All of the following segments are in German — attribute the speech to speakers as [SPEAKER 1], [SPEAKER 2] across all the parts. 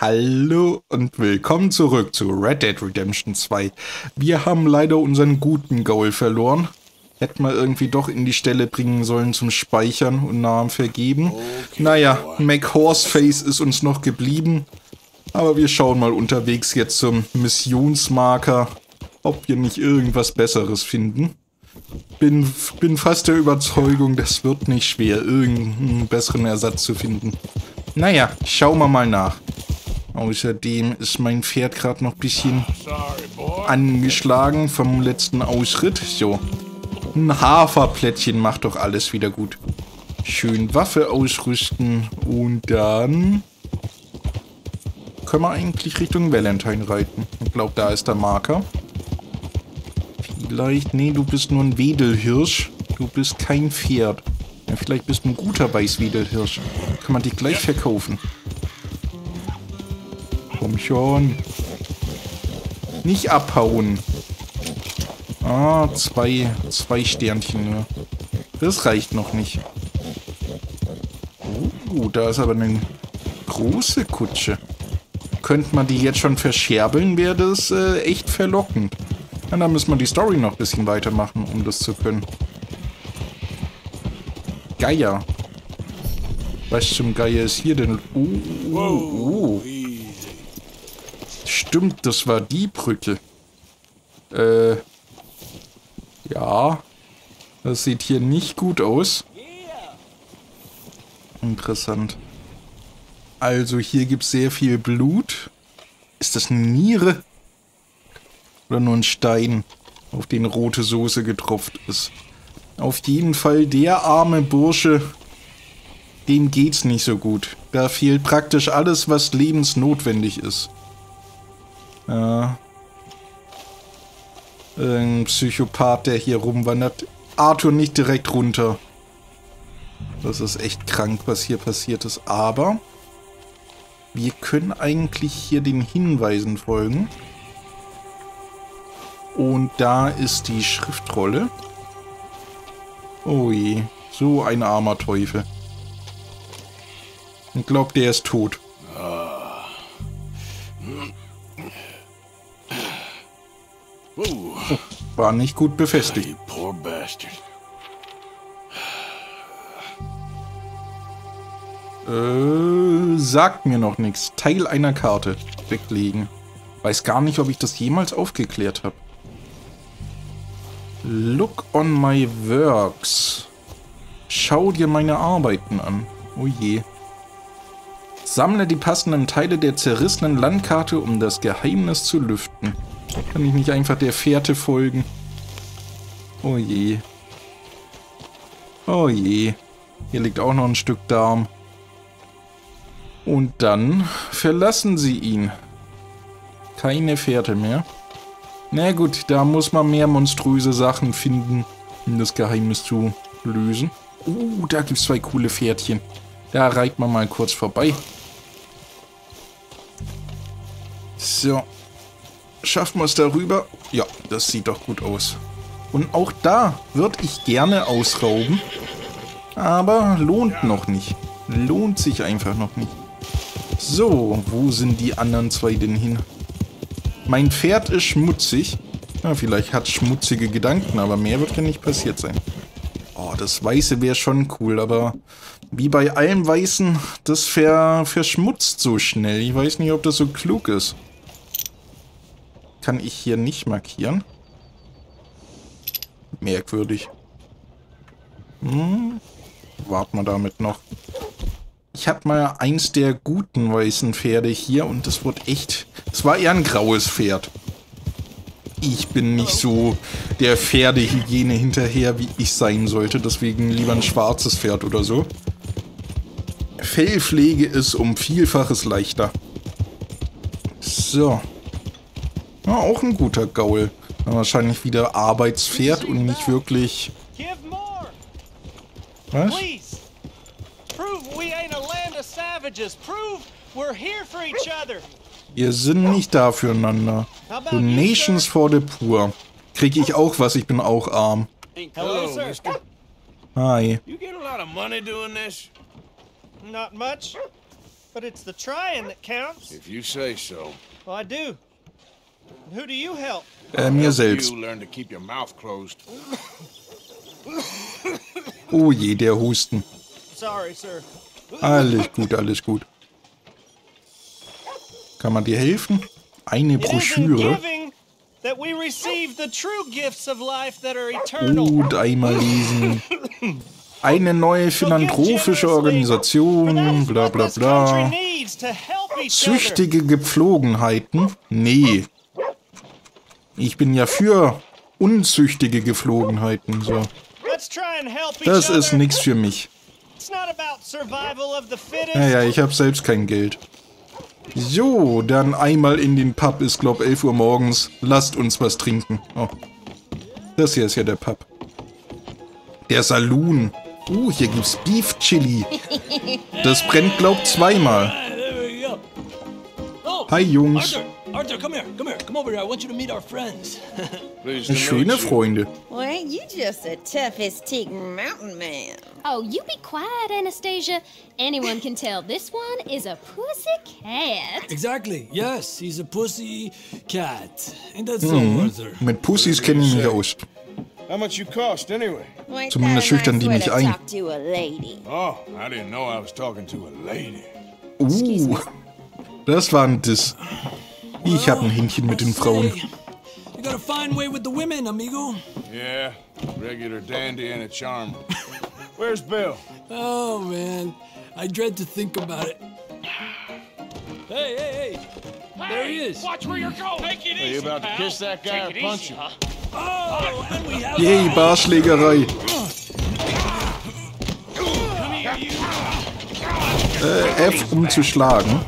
[SPEAKER 1] Hallo und willkommen zurück zu Red Dead Redemption 2. Wir haben leider unseren guten Gaul verloren. Hätten wir irgendwie doch in die Stelle bringen sollen zum Speichern und Namen vergeben. Okay, naja, Mac Horseface ist uns noch geblieben. Aber wir schauen mal unterwegs jetzt zum Missionsmarker, ob wir nicht irgendwas Besseres finden. Bin, bin fast der Überzeugung, das wird nicht schwer, irgendeinen besseren Ersatz zu finden. Naja, schauen wir mal nach. Außerdem ist mein Pferd gerade noch ein bisschen angeschlagen vom letzten Ausritt. So, ein Haferplättchen macht doch alles wieder gut. Schön Waffe ausrüsten und dann können wir eigentlich Richtung Valentine reiten. Ich glaube, da ist der Marker. Vielleicht, nee, du bist nur ein Wedelhirsch. Du bist kein Pferd. Ja, vielleicht bist du ein guter Weißwedelhirsch. Kann man dich gleich verkaufen. Komm schon. Nicht abhauen. Ah, zwei, zwei Sternchen nur. Das reicht noch nicht. Oh, da ist aber eine große Kutsche. Könnte man die jetzt schon verscherbeln, wäre das äh, echt verlockend. Na, dann müssen wir die Story noch ein bisschen weitermachen, um das zu können. Geier. Was zum Geier ist hier denn? Oh, oh, oh. Stimmt, das war die Brücke. Äh. Ja. Das sieht hier nicht gut aus. Interessant. Also hier gibt es sehr viel Blut. Ist das eine Niere? Oder nur ein Stein, auf den rote Soße getropft ist? Auf jeden Fall der arme Bursche, dem geht's nicht so gut. Da fehlt praktisch alles, was lebensnotwendig ist. Ja. Ein Psychopath, der hier rumwandert. Arthur nicht direkt runter. Das ist echt krank, was hier passiert ist. Aber wir können eigentlich hier den Hinweisen folgen. Und da ist die Schriftrolle. Oh je, so ein armer Teufel. Ich glaube, der ist tot. War nicht gut befestigt. Äh, sagt mir noch nichts. Teil einer Karte. Weglegen. Weiß gar nicht, ob ich das jemals aufgeklärt habe. Look on my works. Schau dir meine Arbeiten an. Oh je. Sammle die passenden Teile der zerrissenen Landkarte, um das Geheimnis zu lüften. Kann ich nicht einfach der Fährte folgen? Oh je. Oh je. Hier liegt auch noch ein Stück Darm. Und dann verlassen sie ihn. Keine Fährte mehr. Na gut, da muss man mehr monströse Sachen finden, um das Geheimnis zu lösen. Oh, da gibt es zwei coole Pferdchen. Da reitet man mal kurz vorbei. So. Schaffen wir es darüber? Ja, das sieht doch gut aus. Und auch da würde ich gerne ausrauben. Aber lohnt noch nicht. Lohnt sich einfach noch nicht. So, wo sind die anderen zwei denn hin? Mein Pferd ist schmutzig. Ja, vielleicht hat schmutzige Gedanken, aber mehr wird ja nicht passiert sein. Oh, das Weiße wäre schon cool, aber wie bei allem Weißen, das ver verschmutzt so schnell. Ich weiß nicht, ob das so klug ist. Kann ich hier nicht markieren? Merkwürdig. Hm, warten wir damit noch. Ich hatte mal eins der guten weißen Pferde hier und das wurde echt... Es war eher ein graues Pferd. Ich bin nicht so der Pferdehygiene hinterher, wie ich sein sollte. Deswegen lieber ein schwarzes Pferd oder so. Fellpflege ist um Vielfaches leichter. So. Ja, auch ein guter Gaul. Wahrscheinlich wieder Arbeitspferd und nicht wirklich... Was? Wir sind nicht da füreinander. Donations for the poor. Krieg ich auch was, ich bin auch arm.
[SPEAKER 2] Hello,
[SPEAKER 1] Hi.
[SPEAKER 2] You get a lot of money doing this? Not much.
[SPEAKER 3] But it's the trying that counts.
[SPEAKER 4] If you say so.
[SPEAKER 3] Well, I do. And who do you help?
[SPEAKER 1] Äh, mir selbst. Oh je, der Husten.
[SPEAKER 3] Sorry, sir.
[SPEAKER 1] Alles gut, alles gut. Kann man dir helfen? Eine Broschüre.
[SPEAKER 3] giving that we receive the true gifts of life that are eternal.
[SPEAKER 1] Gut, einmal lesen. Eine neue philanthropische Organisation, bla bla bla. Züchtige Gepflogenheiten? Nee. Ich bin ja für unzüchtige Gepflogenheiten. So. Das ist nix für mich. Naja, ich habe selbst kein Geld. So, dann einmal in den Pub. Ist glaub 11 Uhr morgens. Lasst uns was trinken. Oh. Das hier ist ja der Pub. Der Saloon. Uh, hier gibt's Beef Chili. Das brennt glaub zweimal.
[SPEAKER 5] Go. Oh,
[SPEAKER 1] Hi Jungs.
[SPEAKER 5] Arthur, Arthur, come here, come here, come over here. I want you to meet our friends.
[SPEAKER 4] Pleased to meet
[SPEAKER 1] Schöne. Freunde.
[SPEAKER 6] Well, ain't you just the toughest teak mountain man?
[SPEAKER 7] Oh, you be quiet, Anastasia. Anyone can tell this one is a pussy cat.
[SPEAKER 5] exactly. Yes, he's a pussy cat. Ain't that so, Arthur?
[SPEAKER 1] Mit Pussys kenne ich mich aus.
[SPEAKER 4] How much you cost anyway?
[SPEAKER 6] Well, ain't
[SPEAKER 1] Zumindest
[SPEAKER 6] that
[SPEAKER 1] schüchtern die
[SPEAKER 6] way
[SPEAKER 1] mich
[SPEAKER 6] to
[SPEAKER 1] ein.
[SPEAKER 6] Talk to a lady.
[SPEAKER 4] Oh, I didn't know I was talking to a lady.
[SPEAKER 1] Uh, das war ein Diss. Ich hab ein Händchen mit den Frauen.
[SPEAKER 5] You got a fine way with the women, amigo.
[SPEAKER 4] Yeah, regular dandy and a charm. Where's Bill?
[SPEAKER 5] Oh, man. I dread to think about it. Hey, hey, hey. There he is.
[SPEAKER 8] Watch where you're going. Take it
[SPEAKER 4] Are you
[SPEAKER 8] easy,
[SPEAKER 4] about to kiss that guy or punch
[SPEAKER 8] easy,
[SPEAKER 4] him?
[SPEAKER 8] huh?
[SPEAKER 5] Oh, and we have
[SPEAKER 1] Yay, Barschlägerei. Äh, F, um zu schlagen.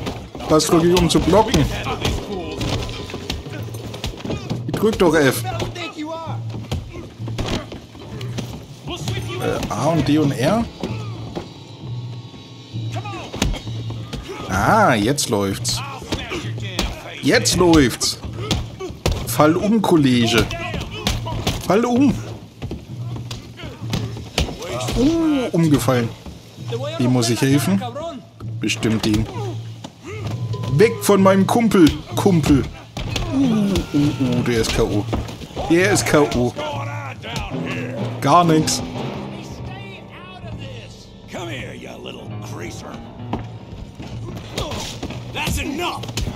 [SPEAKER 1] Was drücke ich, um zu blocken? Drück doch F. Äh, A und D und R? Ah, jetzt läuft's. Jetzt läuft's. Fall um, Kollege. Fall um. Uh, umgefallen. Wie muss ich helfen? Bestimmt den. Weg von meinem Kumpel. Kumpel. Uh, uh, uh, der ist K.O. Der ist K.O. Gar nichts.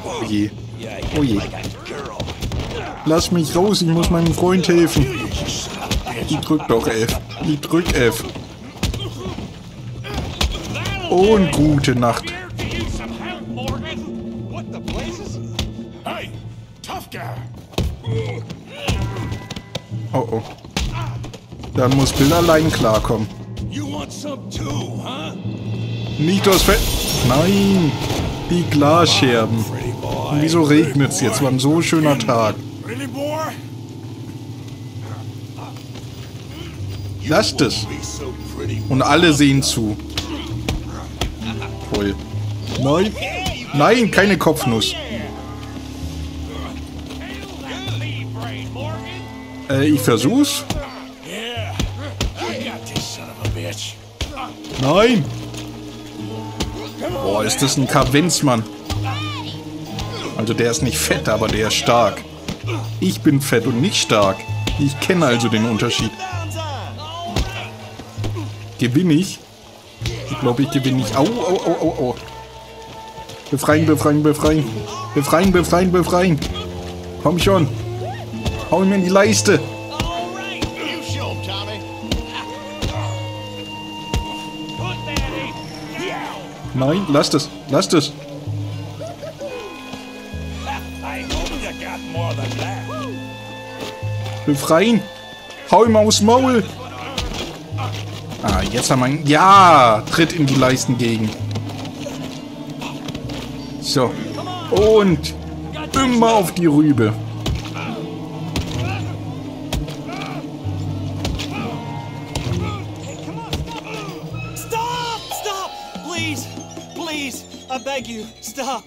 [SPEAKER 1] Oh je. Oh je. Lass mich raus, ich muss meinem Freund helfen. Ich drück doch F. Ich drück F. Und gute Nacht. Dann muss Bill allein klarkommen. Das Fett. Nein. Die Glasscherben. Und wieso regnet's jetzt? War ein so schöner Tag. Lasst es. Und alle sehen zu. Toll. Nein. Nein, keine Kopfnuss. Äh, ich versuch's. Nein. Boah, ist das ein Kavenzmann. Also der ist nicht fett, aber der ist stark. Ich bin fett und nicht stark. Ich kenne also den Unterschied. Gewinne ich? Ich glaube, ich gewinne nicht. Au, au, au, au, au. Befreien, befreien, befreien. Befreien, befreien, befreien. Komm schon. Hau ihm in die Leiste. Nein,
[SPEAKER 8] got more than that.
[SPEAKER 1] Befreien! Hau ihm aufs Maul! Ah, jetzt haben wir ihn. Ja! Tritt in die Leistengegend. So. Und immer auf die Rübe.
[SPEAKER 3] Stop!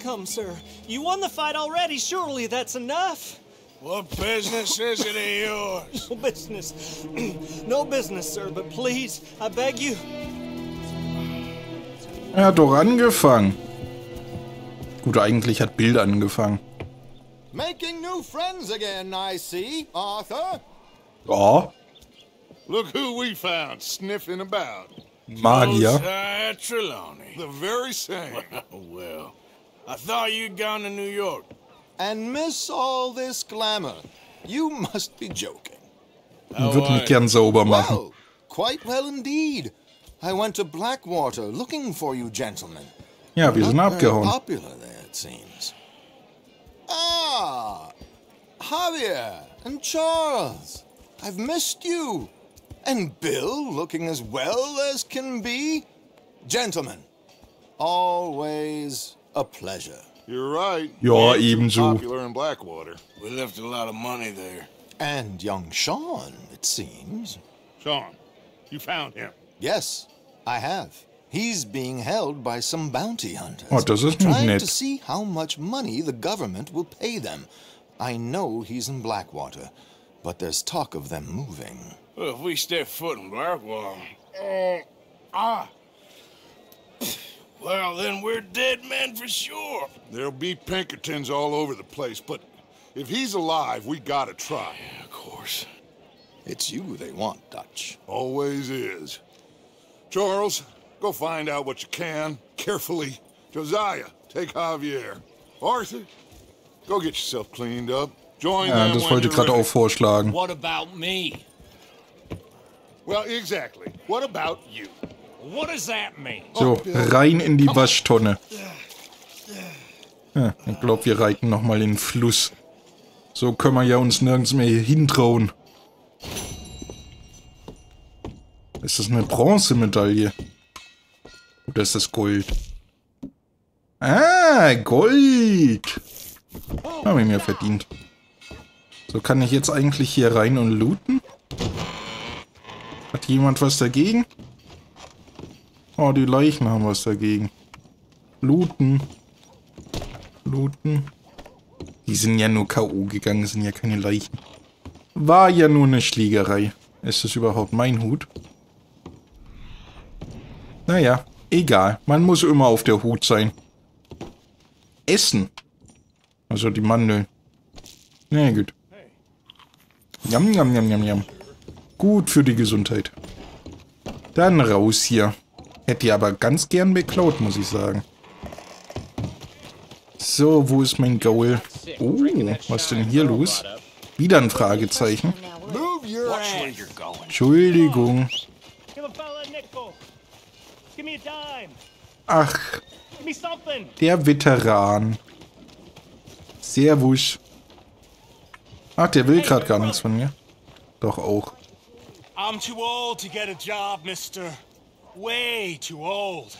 [SPEAKER 3] Come, sir. You won the fight already. Surely that's enough.
[SPEAKER 4] What business is it of yours?
[SPEAKER 3] No business. no business, sir, but please, I beg you.
[SPEAKER 1] Er hat doch angefangen. Gut, eigentlich hat Bill angefangen.
[SPEAKER 9] Making new friends again, I see, Arthur.
[SPEAKER 1] Ja,
[SPEAKER 10] Look who we found sniffing about.
[SPEAKER 1] Magier.
[SPEAKER 4] Josiah Trelawney.
[SPEAKER 10] The very same.
[SPEAKER 4] well, I thought you'd gone to New York.
[SPEAKER 9] And miss all this glamour. You must be joking.
[SPEAKER 1] Würde mich gern sauber machen.
[SPEAKER 9] Well, quite well indeed. I went to Blackwater looking for you gentlemen.
[SPEAKER 1] Ja, wir sind
[SPEAKER 9] Not
[SPEAKER 1] abgehauen.
[SPEAKER 9] popular there, it seems. Ah, Javier and Charles. I've missed you. And Bill looking as well as can be. Gentlemen, always a pleasure.
[SPEAKER 10] You're right.
[SPEAKER 1] You
[SPEAKER 10] are too
[SPEAKER 1] ebenso.
[SPEAKER 10] Popular in Blackwater.
[SPEAKER 4] We left a lot of money there.
[SPEAKER 9] And young Sean, it seems.
[SPEAKER 10] Sean, you found him.
[SPEAKER 9] Yes, I have. He's being held by some bounty hunters.
[SPEAKER 1] Oh, das ist
[SPEAKER 9] trying
[SPEAKER 1] nett.
[SPEAKER 9] to see how much money the government will pay them. I know he's in Blackwater, but there's talk of them moving.
[SPEAKER 4] Well, if we step foot in Blackwater, Uh, ah. Well, then we're dead men for sure.
[SPEAKER 10] There'll be Pinkertons all over the place, but if he's alive, we gotta try.
[SPEAKER 4] Yeah, Of course.
[SPEAKER 9] It's you they want, Dutch.
[SPEAKER 10] Always is. Charles, go find out what you can, carefully. Josiah, take Javier. Arthur, go get yourself cleaned up. Join
[SPEAKER 1] Ja,
[SPEAKER 10] them
[SPEAKER 1] das wollte ich gerade auch vorschlagen.
[SPEAKER 5] What about me?
[SPEAKER 10] Well, exactly. What about you?
[SPEAKER 1] So, rein in die Waschtonne. Ja, ich glaube, wir reiten nochmal in den Fluss. So können wir ja uns nirgends mehr hintrauen. Ist das eine Bronzemedaille? Oder ist das Gold? Ah, Gold! Habe ich mir verdient. So, kann ich jetzt eigentlich hier rein und looten? Hat jemand was dagegen? Oh, die Leichen haben was dagegen. Looten. Looten. Die sind ja nur K.O. gegangen, sind ja keine Leichen. War ja nur eine Schlägerei. Ist das überhaupt mein Hut? Naja, egal. Man muss immer auf der Hut sein. Essen. Also die Mandeln. Na ja, gut. Jam, jam, jam, jam, jam. Gut für die Gesundheit. Dann raus hier. Hätte die aber ganz gern beklaut, muss ich sagen. So, wo ist mein Goal? Oh, was ist denn hier los? Wieder ein Fragezeichen. Entschuldigung. Ach, der Veteran. Servus. Ach, der will gerade gar nichts von mir. Doch auch.
[SPEAKER 2] I'm too old to get a job, mister. Way too old.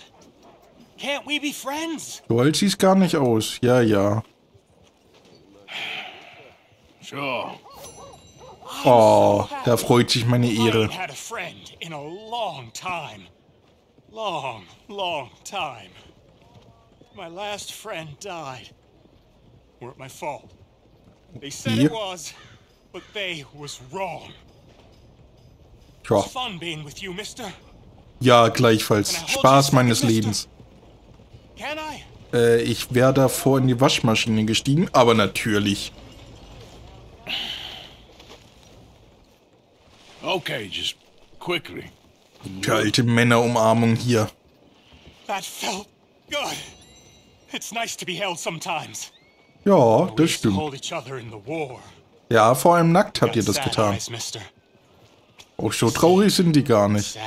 [SPEAKER 2] Can't we be friends?
[SPEAKER 1] So alt sieht's gar nicht aus. Ja, ja.
[SPEAKER 4] Sure.
[SPEAKER 1] Oh, da freut sich meine Ehre.
[SPEAKER 2] had a friend in a long time. Long, long time. My last friend died. Weren't my fault. They said it was, but they was wrong. It's fun being with you, mister.
[SPEAKER 1] Ja, gleichfalls. Spaß meines Lebens. Äh, ich wäre davor in die Waschmaschine gestiegen, aber natürlich.
[SPEAKER 4] Okay, just quickly.
[SPEAKER 1] Die alte Männerumarmung hier.
[SPEAKER 2] That felt good. It's nice to be held sometimes.
[SPEAKER 1] Ja, das stimmt. Ja, vor allem nackt habt ihr das getan. Auch so traurig sind die gar nicht.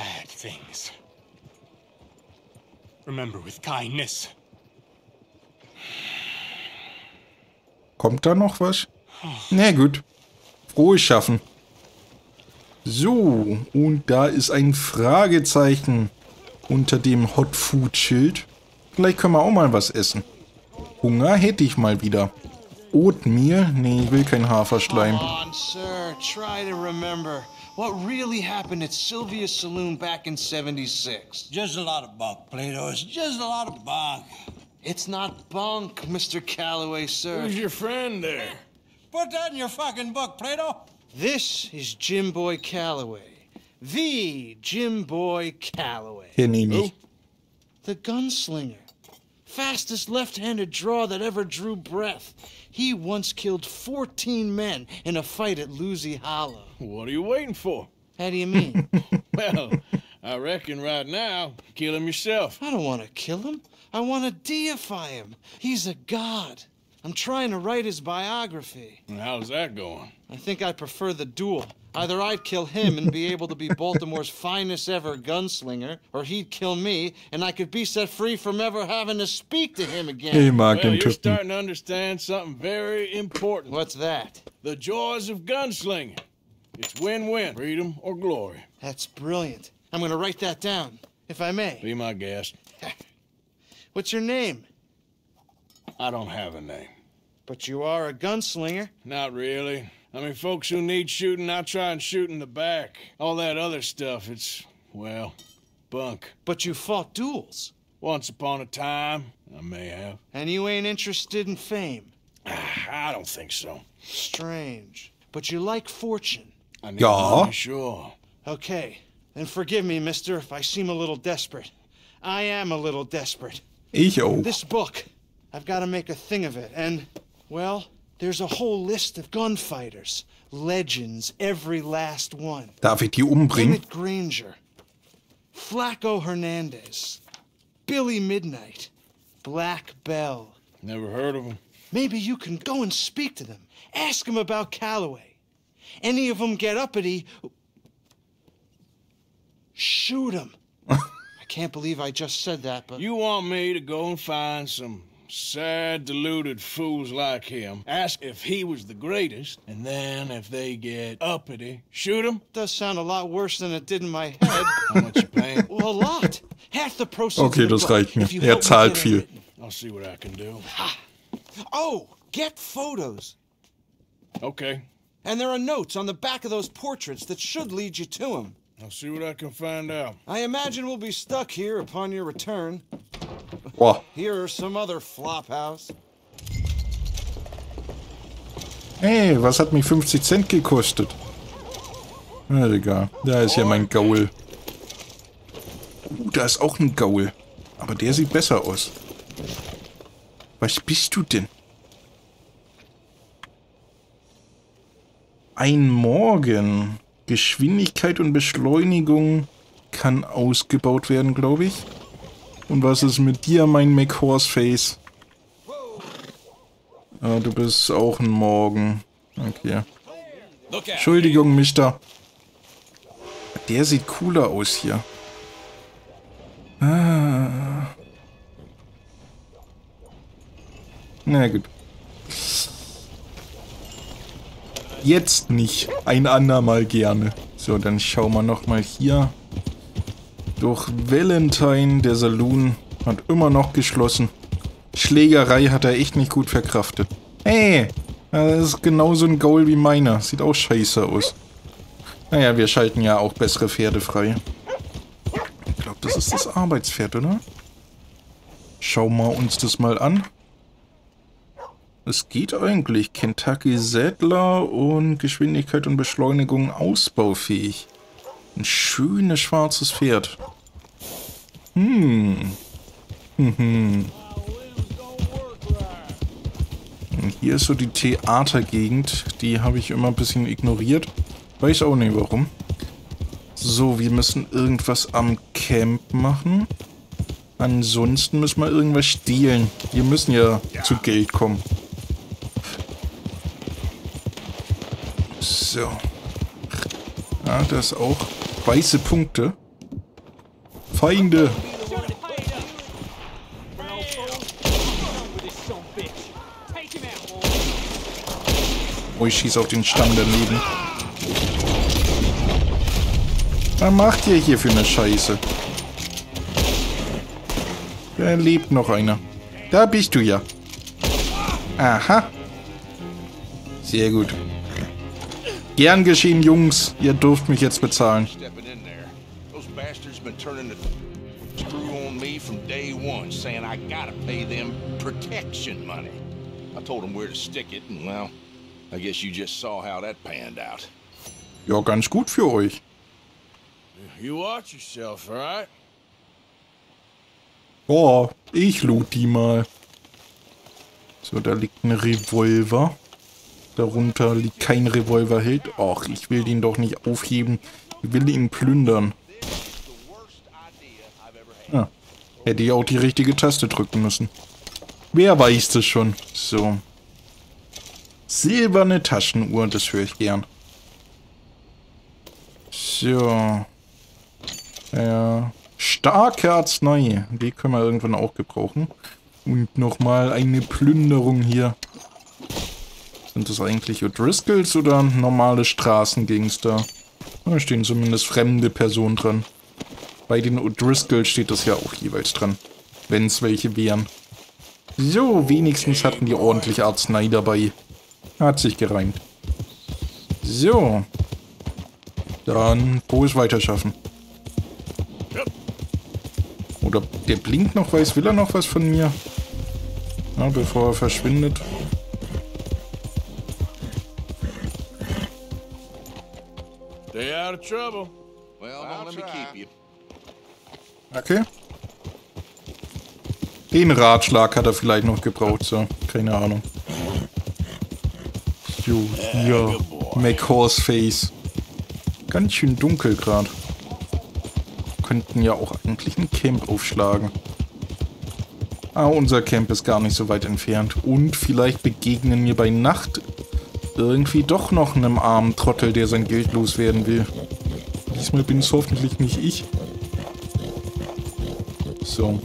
[SPEAKER 2] Remember with kindness.
[SPEAKER 1] Kommt da noch was? Na gut. Frohes Schaffen. So, und da ist ein Fragezeichen unter dem Hot Food Schild. Vielleicht können wir auch mal was essen. Hunger hätte ich mal wieder. Oatmeal? Nee, ich will kein Haferschleim.
[SPEAKER 11] Come on, sir. Try to remember what really happened at Sylvia's Saloon back in 76.
[SPEAKER 5] Just a lot of bunk, Plato. It's just a lot of bunk.
[SPEAKER 11] It's not bunk, Mr. Calloway, sir.
[SPEAKER 4] Who's your friend there?
[SPEAKER 5] Put that in your fucking book, Plato.
[SPEAKER 11] This is Jim Boy Calloway. The Jim Boy Calloway.
[SPEAKER 1] Hier nehme ich.
[SPEAKER 11] The gunslinger. Fastest left handed draw that ever drew breath. He once killed 14 men in a fight at Lucy Hollow.
[SPEAKER 4] What are you waiting for?
[SPEAKER 11] How do you mean?
[SPEAKER 4] Well, I reckon right now, kill him yourself.
[SPEAKER 11] I don't want to kill him. I want to deify him. He's a god. I'm trying to write his biography.
[SPEAKER 4] And how's that going?
[SPEAKER 11] I think I prefer the duel. Either I'd kill him and be able to be Baltimore's finest ever gunslinger, or he'd kill me and I could be set free from ever having to speak to him again.
[SPEAKER 1] Hey, Mark,
[SPEAKER 4] Well, you're starting to understand something very important.
[SPEAKER 11] What's that?
[SPEAKER 4] The joys of gunslinging. It's win-win, freedom or glory.
[SPEAKER 11] That's brilliant. I'm going to write that down, if I may.
[SPEAKER 4] Be my guest.
[SPEAKER 11] What's your name?
[SPEAKER 4] I don't have a name.
[SPEAKER 11] But you are a gunslinger.
[SPEAKER 4] Not really. I mean, folks who need shooting, I try and shoot in the back. All that other stuff, it's, well, bunk.
[SPEAKER 11] But you fought duels.
[SPEAKER 4] Once upon a time, I may have.
[SPEAKER 11] And you ain't interested in fame.
[SPEAKER 4] Ah, I don't think so.
[SPEAKER 11] Strange. But you like fortune.
[SPEAKER 4] I need
[SPEAKER 1] Ja.
[SPEAKER 4] money, sure.
[SPEAKER 11] Okay. Then forgive me, mister, if I seem a little desperate. I am a little desperate.
[SPEAKER 1] Ich auch.
[SPEAKER 11] This book, I've got to make a thing of it. And, well, there's a whole list of gunfighters. Legends, every last one.
[SPEAKER 1] Darf ich die umbringen?
[SPEAKER 11] Emmett Granger, Flaco Hernandez, Billy Midnight, Black Bell.
[SPEAKER 4] Never heard of him.
[SPEAKER 11] Maybe you can go and speak to them. Ask them about Calloway. Any of them get uppity, shoot them. I can't believe I just said that, but
[SPEAKER 4] You want me to go and find some sad, deluded fools like him, ask if he was the greatest, and then if they get uppity, shoot him?
[SPEAKER 11] does sound a lot worse than it did in my head.
[SPEAKER 4] How much you paying?
[SPEAKER 11] well, a lot. Half the proceeds.
[SPEAKER 1] Okay,
[SPEAKER 11] of the
[SPEAKER 1] das
[SPEAKER 11] book,
[SPEAKER 1] reicht mir. Er zahlt viel.
[SPEAKER 4] I'll see what I can do.
[SPEAKER 11] Oh, get photos.
[SPEAKER 4] Okay,
[SPEAKER 11] And there are notes on the back of those portraits that should lead you to him.
[SPEAKER 4] I'll see what I can find out.
[SPEAKER 11] I imagine we'll be stuck here upon your return.
[SPEAKER 1] Boah.
[SPEAKER 11] Here or some other flop house.
[SPEAKER 1] Hey, was hat mich 50 Cent gekostet? Na egal. Da ist ja mein Gaul. Uh, da ist auch ein Gaul. Aber der sieht besser aus. Was bist du denn? Ein Morgen. Geschwindigkeit und Beschleunigung kann ausgebaut werden, glaube ich. Und was ist mit dir, mein McHorseface? Ah, du bist auch ein Morgen. Okay. Entschuldigung, Mister. Der sieht cooler aus hier. Ah. Na gut. Jetzt nicht. Ein andermal gerne. So, dann schauen wir nochmal hier. Doch Valentine, der Saloon, hat immer noch geschlossen. Schlägerei hat er echt nicht gut verkraftet. Hey, das ist genauso ein Goal wie meiner. Sieht auch scheiße aus. Naja, wir schalten ja auch bessere Pferde frei. Ich glaube, das ist das Arbeitspferd, oder? Schauen wir uns das mal an. Es geht eigentlich. Kentucky Settler und Geschwindigkeit und Beschleunigung ausbaufähig. Ein schönes schwarzes Pferd. Hm. Hm. Und Hier ist so die Theatergegend. Die habe ich immer ein bisschen ignoriert. Weiß auch nicht warum. So, wir müssen irgendwas am Camp machen. Ansonsten müssen wir irgendwas stehlen. Wir müssen ja zu Geld kommen. So. Ah, das auch. Weiße Punkte. Feinde. Oh, ich schieße auf den Stamm daneben. Was macht ihr hier für eine Scheiße? Da lebt noch einer. Da bist du ja. Aha. Sehr gut. Gern geschehen, Jungs. Ihr dürft mich jetzt bezahlen.
[SPEAKER 12] One, saying I gotta pay them protection money. I told them where to stick it, and well, I guess you just saw how that panned out.
[SPEAKER 1] Ja, ganz gut für euch.
[SPEAKER 4] You watch yourself, all right?
[SPEAKER 1] Ja, ich loot die mal. So, da liegt ein Revolver. Darunter liegt kein Revolverheld. Ach, ich will den doch nicht aufheben. Ich will ihn plündern. Ah, hätte ich auch die richtige Taste drücken müssen. Wer weiß das schon? So. Silberne Taschenuhr, das höre ich gern. So. Ja. Starke Arznei. Die können wir irgendwann auch gebrauchen. Und nochmal eine Plünderung hier. Sind das eigentlich O'Driscolls oder normale Straßengangster? Da stehen zumindest fremde Personen dran. Bei den O'Driscolls steht das ja auch jeweils dran. Wenn es welche wären. So, wenigstens hatten die ordentlich Arznei dabei. Hat sich gereimt. So. Dann frohes Weiterschaffen. Oder der blinkt noch weiß, will er noch was von mir? Ja, bevor er verschwindet.
[SPEAKER 4] Stay out of trouble.
[SPEAKER 12] Well, don't let me keep you.
[SPEAKER 1] Okay. Den Ratschlag hat er vielleicht noch gebraucht, so. Keine Ahnung. Jo, hier. McHorseface. Ganz schön dunkel gerade. Könnten ja auch eigentlich ein Camp aufschlagen. Ah, unser Camp ist gar nicht so weit entfernt. Und vielleicht begegnen mir bei Nacht irgendwie doch noch einem armen Trottel, der sein Geld loswerden will. Diesmal bin es hoffentlich nicht ich. So.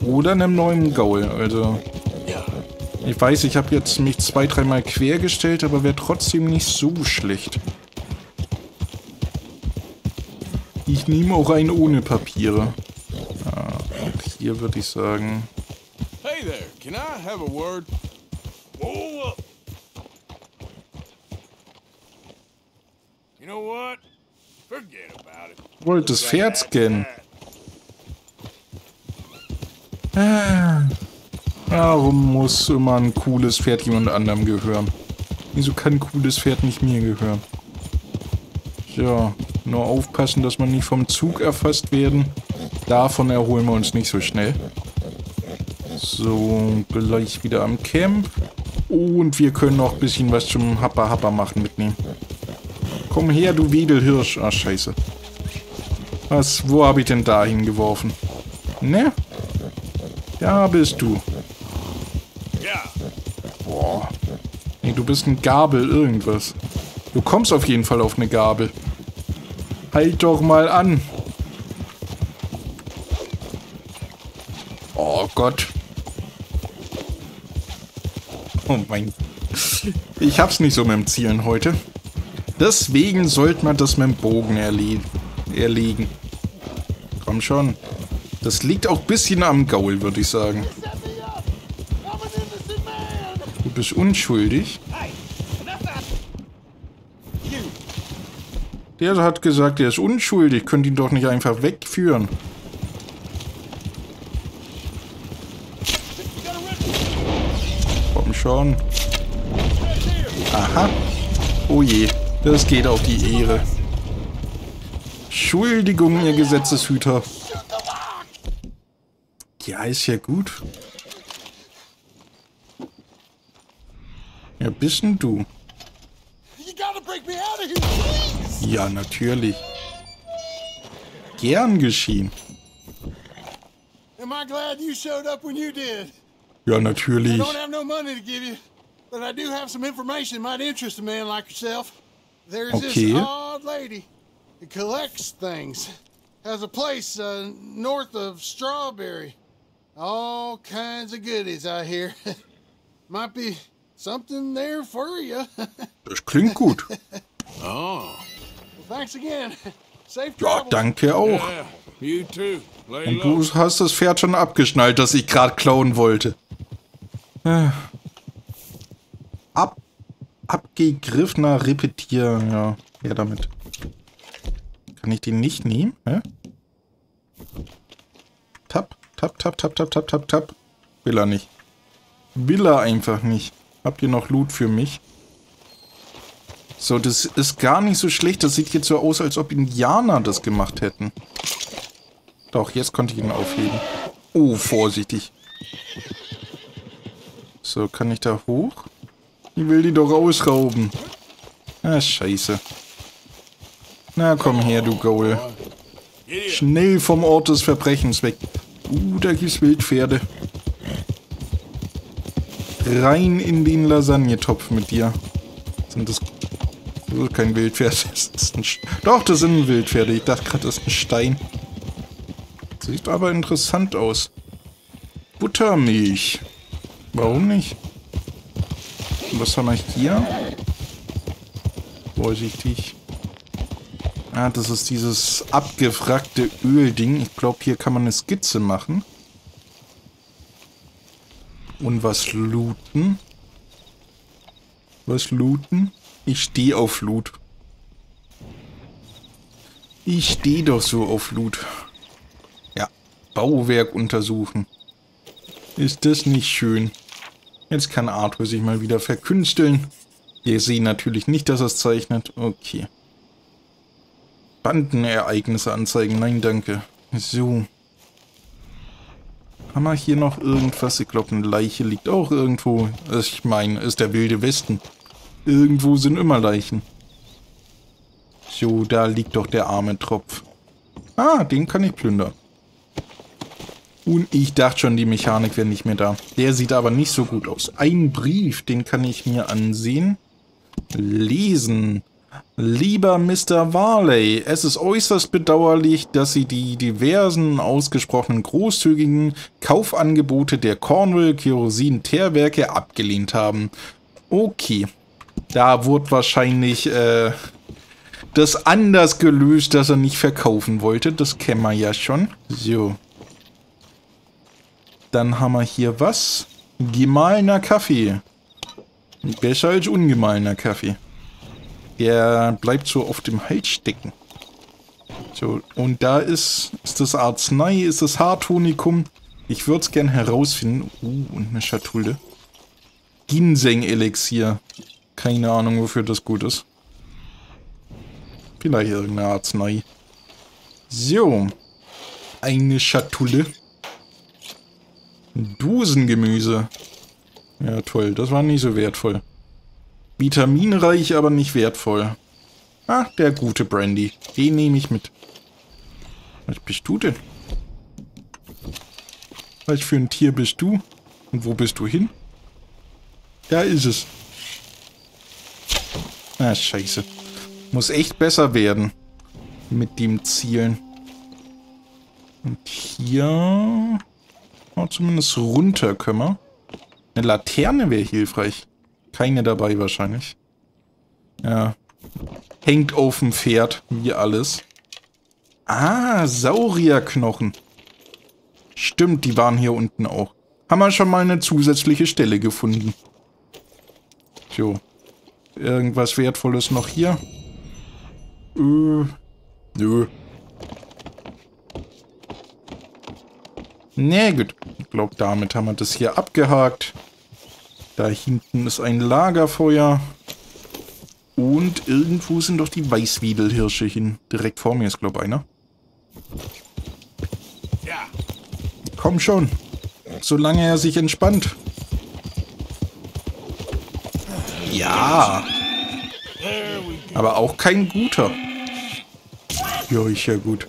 [SPEAKER 1] Oder einem neuen Gaul, also... Ich weiß, ich habe jetzt mich zwei, dreimal quergestellt, aber wäre trotzdem nicht so schlecht. Ich nehme auch einen ohne Papiere. Ah, und hier würde ich sagen...
[SPEAKER 4] Hey there, can I have a word? Whoa up. You know what? Forget about it.
[SPEAKER 1] Wollt das Pferd scannen. Ah. Warum muss immer ein cooles Pferd jemand anderem gehören? Wieso kann ein cooles Pferd nicht mir gehören? Ja, nur aufpassen, dass wir nicht vom Zug erfasst werden. Davon erholen wir uns nicht so schnell. So, gleich wieder am Camp. Und wir können noch ein bisschen was zum Happa-Happa machen mitnehmen. Komm her, du Wedelhirsch. Ah, scheiße. Was, wo habe ich denn da hingeworfen? Ne? Da bist du. Boah. Nee, du bist ein Gabel irgendwas. Du kommst auf jeden Fall auf eine Gabel. Halt doch mal an. Oh Gott. Oh mein. Ich hab's nicht so mit dem Zielen heute. Deswegen sollte man das mit dem Bogen erle erlegen. Komm schon. Das liegt auch ein bisschen am Gaul, würde ich sagen. Du bist unschuldig. Der hat gesagt, er ist unschuldig. Könnt ihn doch nicht einfach wegführen. Komm schon. Aha. Oh je. Das geht auf die Ehre. Entschuldigung, ihr Gesetzeshüter. Ja, ist ja gut. Ja, bist denn du? Ja, natürlich. Gern geschehen. Ja, natürlich. Okay.
[SPEAKER 13] who collects things. Has a place uh, north of Strawberry. All kinds of goodies, I hear. might be something there for you.
[SPEAKER 1] Das klingt gut.
[SPEAKER 4] Oh.
[SPEAKER 13] well, thanks again. Safe
[SPEAKER 1] Ja, danke auch.
[SPEAKER 4] Yeah, you too. Lay
[SPEAKER 1] Und du hast das Pferd schon abgeschnallt, das ich gerade klauen wollte. Äh. Ab, abgegriffener Repetier. Ja, her damit. Kann ich den nicht nehmen? Hä? Tap, tap, tap, tap, tap, tap, tap. Will er nicht. Will er einfach nicht. Habt ihr noch Loot für mich? So, das ist gar nicht so schlecht. Das sieht jetzt so aus, als ob Indianer das gemacht hätten. Doch, jetzt konnte ich ihn aufheben. Oh, vorsichtig. So, kann ich da hoch? Ich will die doch ausrauben. Ah, scheiße. Na, komm her, du Gaul. Schnell vom Ort des Verbrechens weg. Uh, da gibt's Wildpferde. Rein in den Lasagnetopf mit dir. Sind das... Das ist kein Wildpferd. Das ist ein Doch, das sind Wildpferde. Ich dachte gerade, das ist ein Stein. Sieht aber interessant aus. Buttermilch. Warum nicht? Was haben wir hier? Vorsichtig. Ah, das ist dieses abgewrackte Ölding. Ich glaube, hier kann man eine Skizze machen. Und was looten? Was looten? Ich stehe auf Loot. Ich stehe doch so auf Loot. Ja, Bauwerk untersuchen. Ist das nicht schön? Jetzt kann Arthur sich mal wieder verkünsteln. Wir sehen natürlich nicht, dass er es zeichnet. Okay. Bandenereignisse anzeigen. Nein, danke. So. Haben wir hier noch irgendwas? Ich glaube, eine Leiche liegt auch irgendwo. Ich meine, ist der wilde Westen. Irgendwo sind immer Leichen. So, da liegt doch der arme Tropf. Ah, den kann ich plündern. Und ich dachte schon, die Mechanik wäre nicht mehr da. Der sieht aber nicht so gut aus. Ein Brief, den kann ich mir ansehen. Lesen. Lieber Mr. Varley, es ist äußerst bedauerlich, dass Sie die diversen ausgesprochenen großzügigen Kaufangebote der Cornwall Kerosin Teerwerke abgelehnt haben. Okay, da wurde wahrscheinlich äh, das anders gelöst, dass er nicht verkaufen wollte. Das kennen wir ja schon. So. Dann haben wir hier was? Gemahlener Kaffee. Besser als ungemahlener Kaffee. Der bleibt so auf dem Hals stecken. So, und da ist, ist das Arznei, ist das Hartonikum. Ich würde es gern herausfinden. Uh, und eine Schatulle. Ginseng-Elixier. Keine Ahnung, wofür das gut ist. Vielleicht irgendeine Arznei. So. Eine Schatulle. Dosengemüse. Ja, toll. Das war nicht so wertvoll. Vitaminreich, aber nicht wertvoll. Ach, der gute Brandy. Den nehme ich mit. Was bist du denn? Was für ein Tier bist du? Und wo bist du hin? Da ist es. Ah, scheiße. Muss echt besser werden. Mit dem Zielen. Und hier... Oh, zumindest runter können wir. Eine Laterne wäre hilfreich. Keine dabei wahrscheinlich. Ja. Hängt auf dem Pferd, wie alles. Ah, Saurierknochen. Stimmt, die waren hier unten auch. Haben wir schon mal eine zusätzliche Stelle gefunden. So. Irgendwas Wertvolles noch hier? Äh, nö. Nee, gut. Ich glaube, damit haben wir das hier abgehakt. Da hinten ist ein Lagerfeuer. Und irgendwo sind doch die Weißwiedelhirsche hin. Direkt vor mir ist, glaube ich, einer. Ja. Komm schon. Solange er sich entspannt. Ja. Aber auch kein guter. Ja, ich ja gut.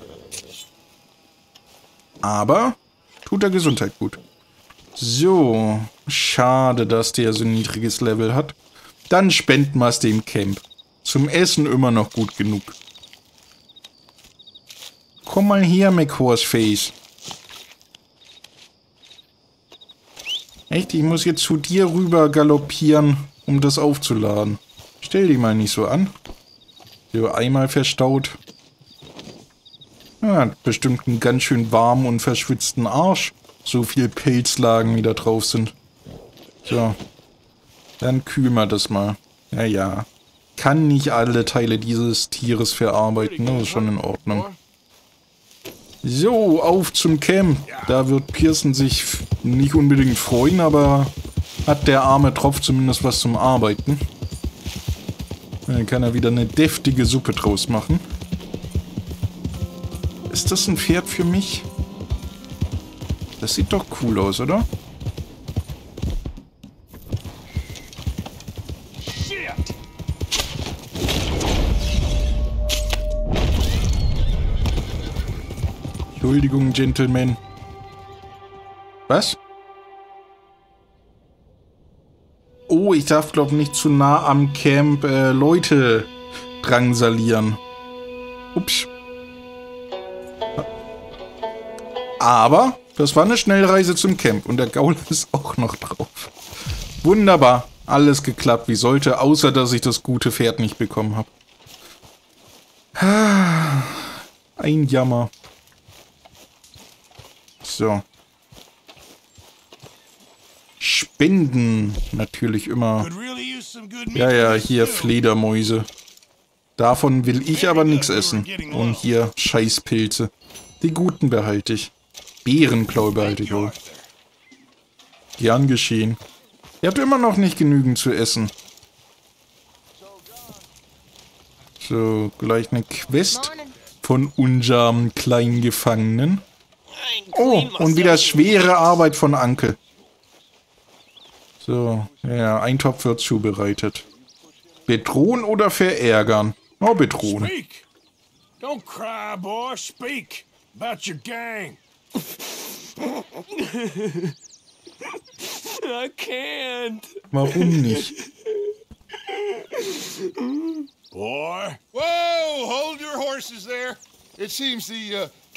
[SPEAKER 1] Aber tut der Gesundheit gut. So, schade, dass der so niedriges Level hat. Dann spenden wir es dem Camp. Zum Essen immer noch gut genug. Komm mal her, McHorseface. Echt, ich muss jetzt zu dir rüber galoppieren, um das aufzuladen. Stell dich mal nicht so an. So, einmal verstaut. Ja, bestimmt einen ganz schön warmen und verschwitzten Arsch so viel Pilzlagen da drauf sind. So. Dann kühlen wir das mal. Ja, ja. Kann nicht alle Teile dieses Tieres verarbeiten. Das ist schon in Ordnung. So, auf zum Camp. Da wird Pearson sich nicht unbedingt freuen, aber hat der arme Tropf zumindest was zum Arbeiten. Dann kann er wieder eine deftige Suppe draus machen. Ist das ein Pferd für mich? Das sieht doch cool aus, oder? Entschuldigung, Gentleman. Was? Oh, ich darf, glaube nicht zu nah am Camp äh, Leute drangsalieren. Ups. Aber das war eine Schnellreise zum Camp und der Gaul ist auch noch drauf. Wunderbar. Alles geklappt, wie sollte, außer dass ich das gute Pferd nicht bekommen habe. Ah, Ein Jammer. So. Spenden. Natürlich immer. Ja, ja, hier. Fledermäuse. Davon will ich aber nichts essen. Und hier Scheißpilze. Die guten behalte ich. Bärenklau behalte ich auch. Gern geschehen. Ihr habt immer noch nicht genügend zu essen. So, gleich eine Quest von unserem kleinen Gefangenen. Oh, und wieder schwere Arbeit von Anke. So, ja, ein Topf wird zubereitet. Bedrohen oder verärgern? Oh, bedrohen.
[SPEAKER 4] Speak! Don't cry, boy. Speak about your gang.
[SPEAKER 14] I can't.
[SPEAKER 1] Warum nicht?
[SPEAKER 4] Boy.
[SPEAKER 10] Whoa! Hold your horses there. It seems the uh,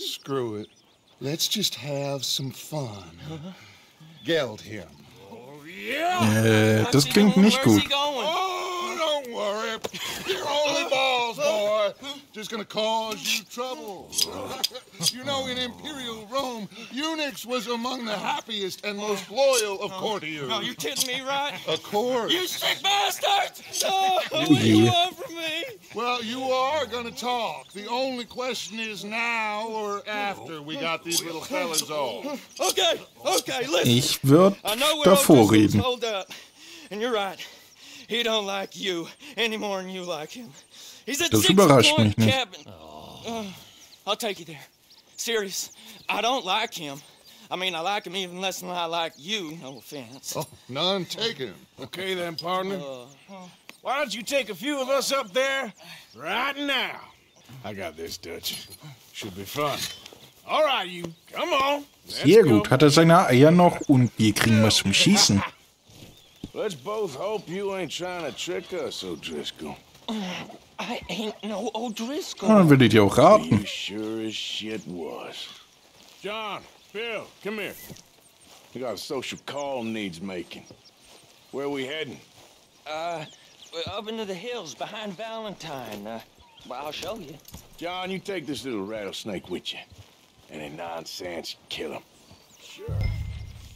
[SPEAKER 10] Screw it. Let's just have some fun. Geld him.
[SPEAKER 1] Äh, das klingt nicht gut.
[SPEAKER 10] Oh, don't worry. You're only balls, boy. Just gonna cause you trouble. you know, in Imperial Rome, eunuchs was among the happiest and most loyal of oh, courtiers.
[SPEAKER 14] No, you kidding me, right?
[SPEAKER 10] Of course.
[SPEAKER 14] You sick bastards! Oh,
[SPEAKER 10] Oh,
[SPEAKER 14] what do you want from me?
[SPEAKER 10] Well, you are gonna talk. The only question is now or after we got these little fellas off.
[SPEAKER 14] Okay, okay, listen.
[SPEAKER 1] Ich würde
[SPEAKER 14] I know where
[SPEAKER 1] davor
[SPEAKER 14] O'Driscoll's
[SPEAKER 1] reden.
[SPEAKER 14] Hold up. And you're right. He don't like you any more than you like him. He's at
[SPEAKER 1] Das
[SPEAKER 14] Six
[SPEAKER 1] überrascht
[SPEAKER 14] Point
[SPEAKER 1] mich nicht.
[SPEAKER 14] Cabin. Uh, I'll take you there. Serious. I don't like him. I mean, I like him even less than I like you. No offense.
[SPEAKER 10] Oh, none taken.
[SPEAKER 4] Okay then, partner.
[SPEAKER 14] Uh,
[SPEAKER 4] Why don't you take a few of us up there right now? I got this, Dutch. Should be fun. All right, you. Come on. Let's
[SPEAKER 1] Sehr gut, hat er seine Eier noch und wir kriegen was zum Schießen.
[SPEAKER 4] Let's both hope you ain't trying to trick us, O'Driscoll.
[SPEAKER 14] I ain't no O'Driscoll.
[SPEAKER 1] Dann würdet ihr auch raten.
[SPEAKER 4] You sure as shit was. John, Bill, come here. We got a social call needs making. Where we heading?
[SPEAKER 14] Uh, up into the hills behind Valentine. Uh, well, I'll show you.
[SPEAKER 4] John, you take this little rattlesnake with you. Any nonsense, kill him. Sure.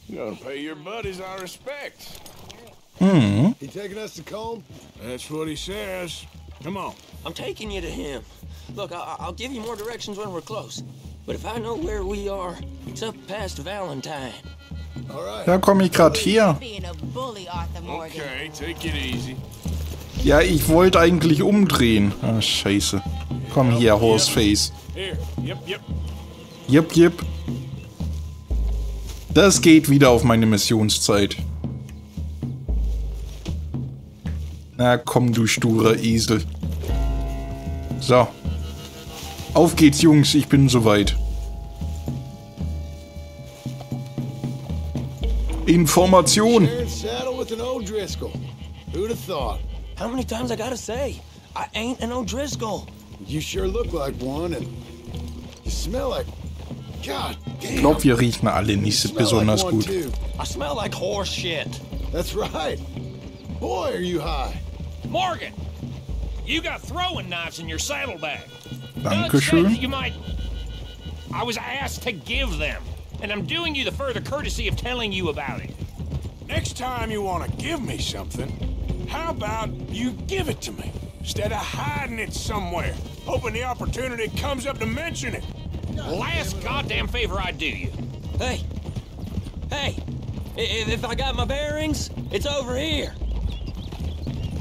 [SPEAKER 4] You gonna pay your buddies our respects.
[SPEAKER 1] Hmm.
[SPEAKER 4] He taking us to Combe? That's what he says. Come on.
[SPEAKER 14] I'm taking you to him. Look, I- I'll give you more directions when we're close. But if I know where we are, it's up past Valentine.
[SPEAKER 4] All right.
[SPEAKER 1] Da komme ich gerade her.
[SPEAKER 6] Being a bully, Arthur Morgan.
[SPEAKER 4] Okay, take it easy.
[SPEAKER 1] Ja, ich wollte eigentlich umdrehen. Ah, scheiße. Komm hier, Horseface.
[SPEAKER 4] Here. Yep, yep.
[SPEAKER 1] Jip, jip. Das geht wieder auf meine Missionszeit. Na komm, du sturer Esel. So. Auf geht's, Jungs, ich bin soweit. Information.
[SPEAKER 15] Sharing saddle with an O'Driscoll. Who'd have thought?
[SPEAKER 14] How many times I gotta say? I ain't an O'Driscoll.
[SPEAKER 15] You sure look like one, and you smell like. God
[SPEAKER 1] Ich
[SPEAKER 15] damn.
[SPEAKER 1] glaube, wir riechen alle nicht so
[SPEAKER 15] Smell like
[SPEAKER 1] besonders
[SPEAKER 15] one,
[SPEAKER 1] gut.
[SPEAKER 15] too.
[SPEAKER 14] I smell like horse shit.
[SPEAKER 15] That's right. Boy, are you high.
[SPEAKER 8] Morgan, you got throwing knives in your saddlebag. Doug said
[SPEAKER 1] Dankeschön.
[SPEAKER 8] You might. I was asked to give them, and I'm doing you the further courtesy of telling you about it.
[SPEAKER 4] Next time you want to give me something, how about you give it to me? Instead of hiding it somewhere, hoping the opportunity comes up to mention it.
[SPEAKER 8] Last goddamn favor I do you.
[SPEAKER 14] Hey, hey, i- if I got my bearings, it's over here.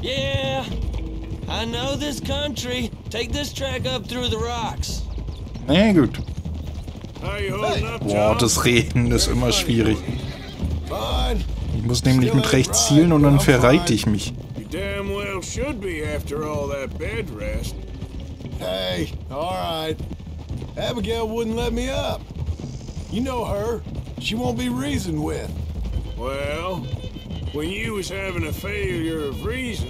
[SPEAKER 14] Yeah, I know this country. Take this track up through the rocks.
[SPEAKER 1] Na gut.
[SPEAKER 4] How you holding up,
[SPEAKER 1] Boah,
[SPEAKER 4] John?
[SPEAKER 1] das Reden ist immer schwierig.
[SPEAKER 15] Fine.
[SPEAKER 1] Ich muss nämlich mit rechts zielen und dann verreite ich mich.
[SPEAKER 4] You damn well should be after all that bed rest.
[SPEAKER 15] Hey, all right. Abigail wouldn't let me up. You know her. She won't be reasoned with.
[SPEAKER 4] Well, when you was having a failure of reason,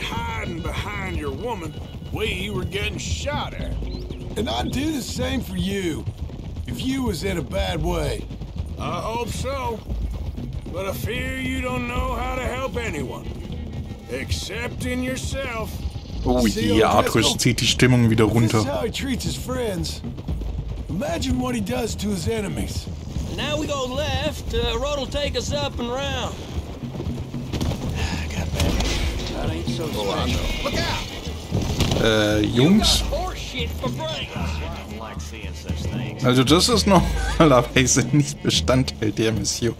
[SPEAKER 4] hiding behind your woman, we were getting shot at.
[SPEAKER 15] And I'd do the same for you. If you was in a bad way.
[SPEAKER 4] I hope so. But I fear you don't know how to help anyone. Except in yourself.
[SPEAKER 1] Oh je, Arthur zieht die Stimmung wieder
[SPEAKER 15] This is
[SPEAKER 1] runter.
[SPEAKER 15] how he treats his friends. Imagine what he does to his enemies.
[SPEAKER 14] Now we go left. Uh, road will take us up and round.
[SPEAKER 4] That ain't so special. Look out!
[SPEAKER 1] Äh, Jungs,
[SPEAKER 8] Horseshit for brains. I don't like seeing such things.
[SPEAKER 1] also das ist normalerweise nicht Bestandteil der Mission.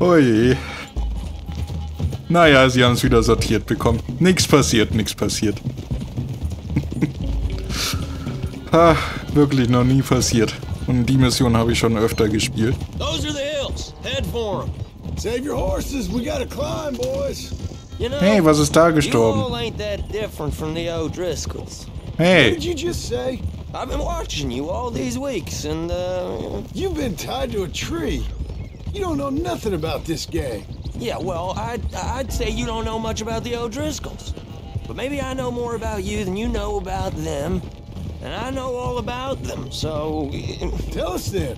[SPEAKER 1] Oje. Naja, sie haben es wieder sortiert bekommen. Nix passiert, nix passiert. ha, wirklich noch nie passiert. Und die Mission habe ich schon öfter gespielt.
[SPEAKER 14] Those are the hills. Head for them.
[SPEAKER 15] Save your horses. We gotta climb, boys.
[SPEAKER 14] You know,
[SPEAKER 1] Hey, was ist da
[SPEAKER 14] you
[SPEAKER 1] gestorben?
[SPEAKER 14] all ain't that different from the O'Driscolls.
[SPEAKER 1] Hey.
[SPEAKER 15] What did you just say?
[SPEAKER 14] I've been watching you all these weeks, and uh,
[SPEAKER 15] You've been tied to a tree. You don't know nothing about this gang.
[SPEAKER 14] yeah, well, I'd I'd say you don't know much about the O'Driscolls, but maybe I know more about you than you know about them, and I know all about them. So
[SPEAKER 15] Tell us then.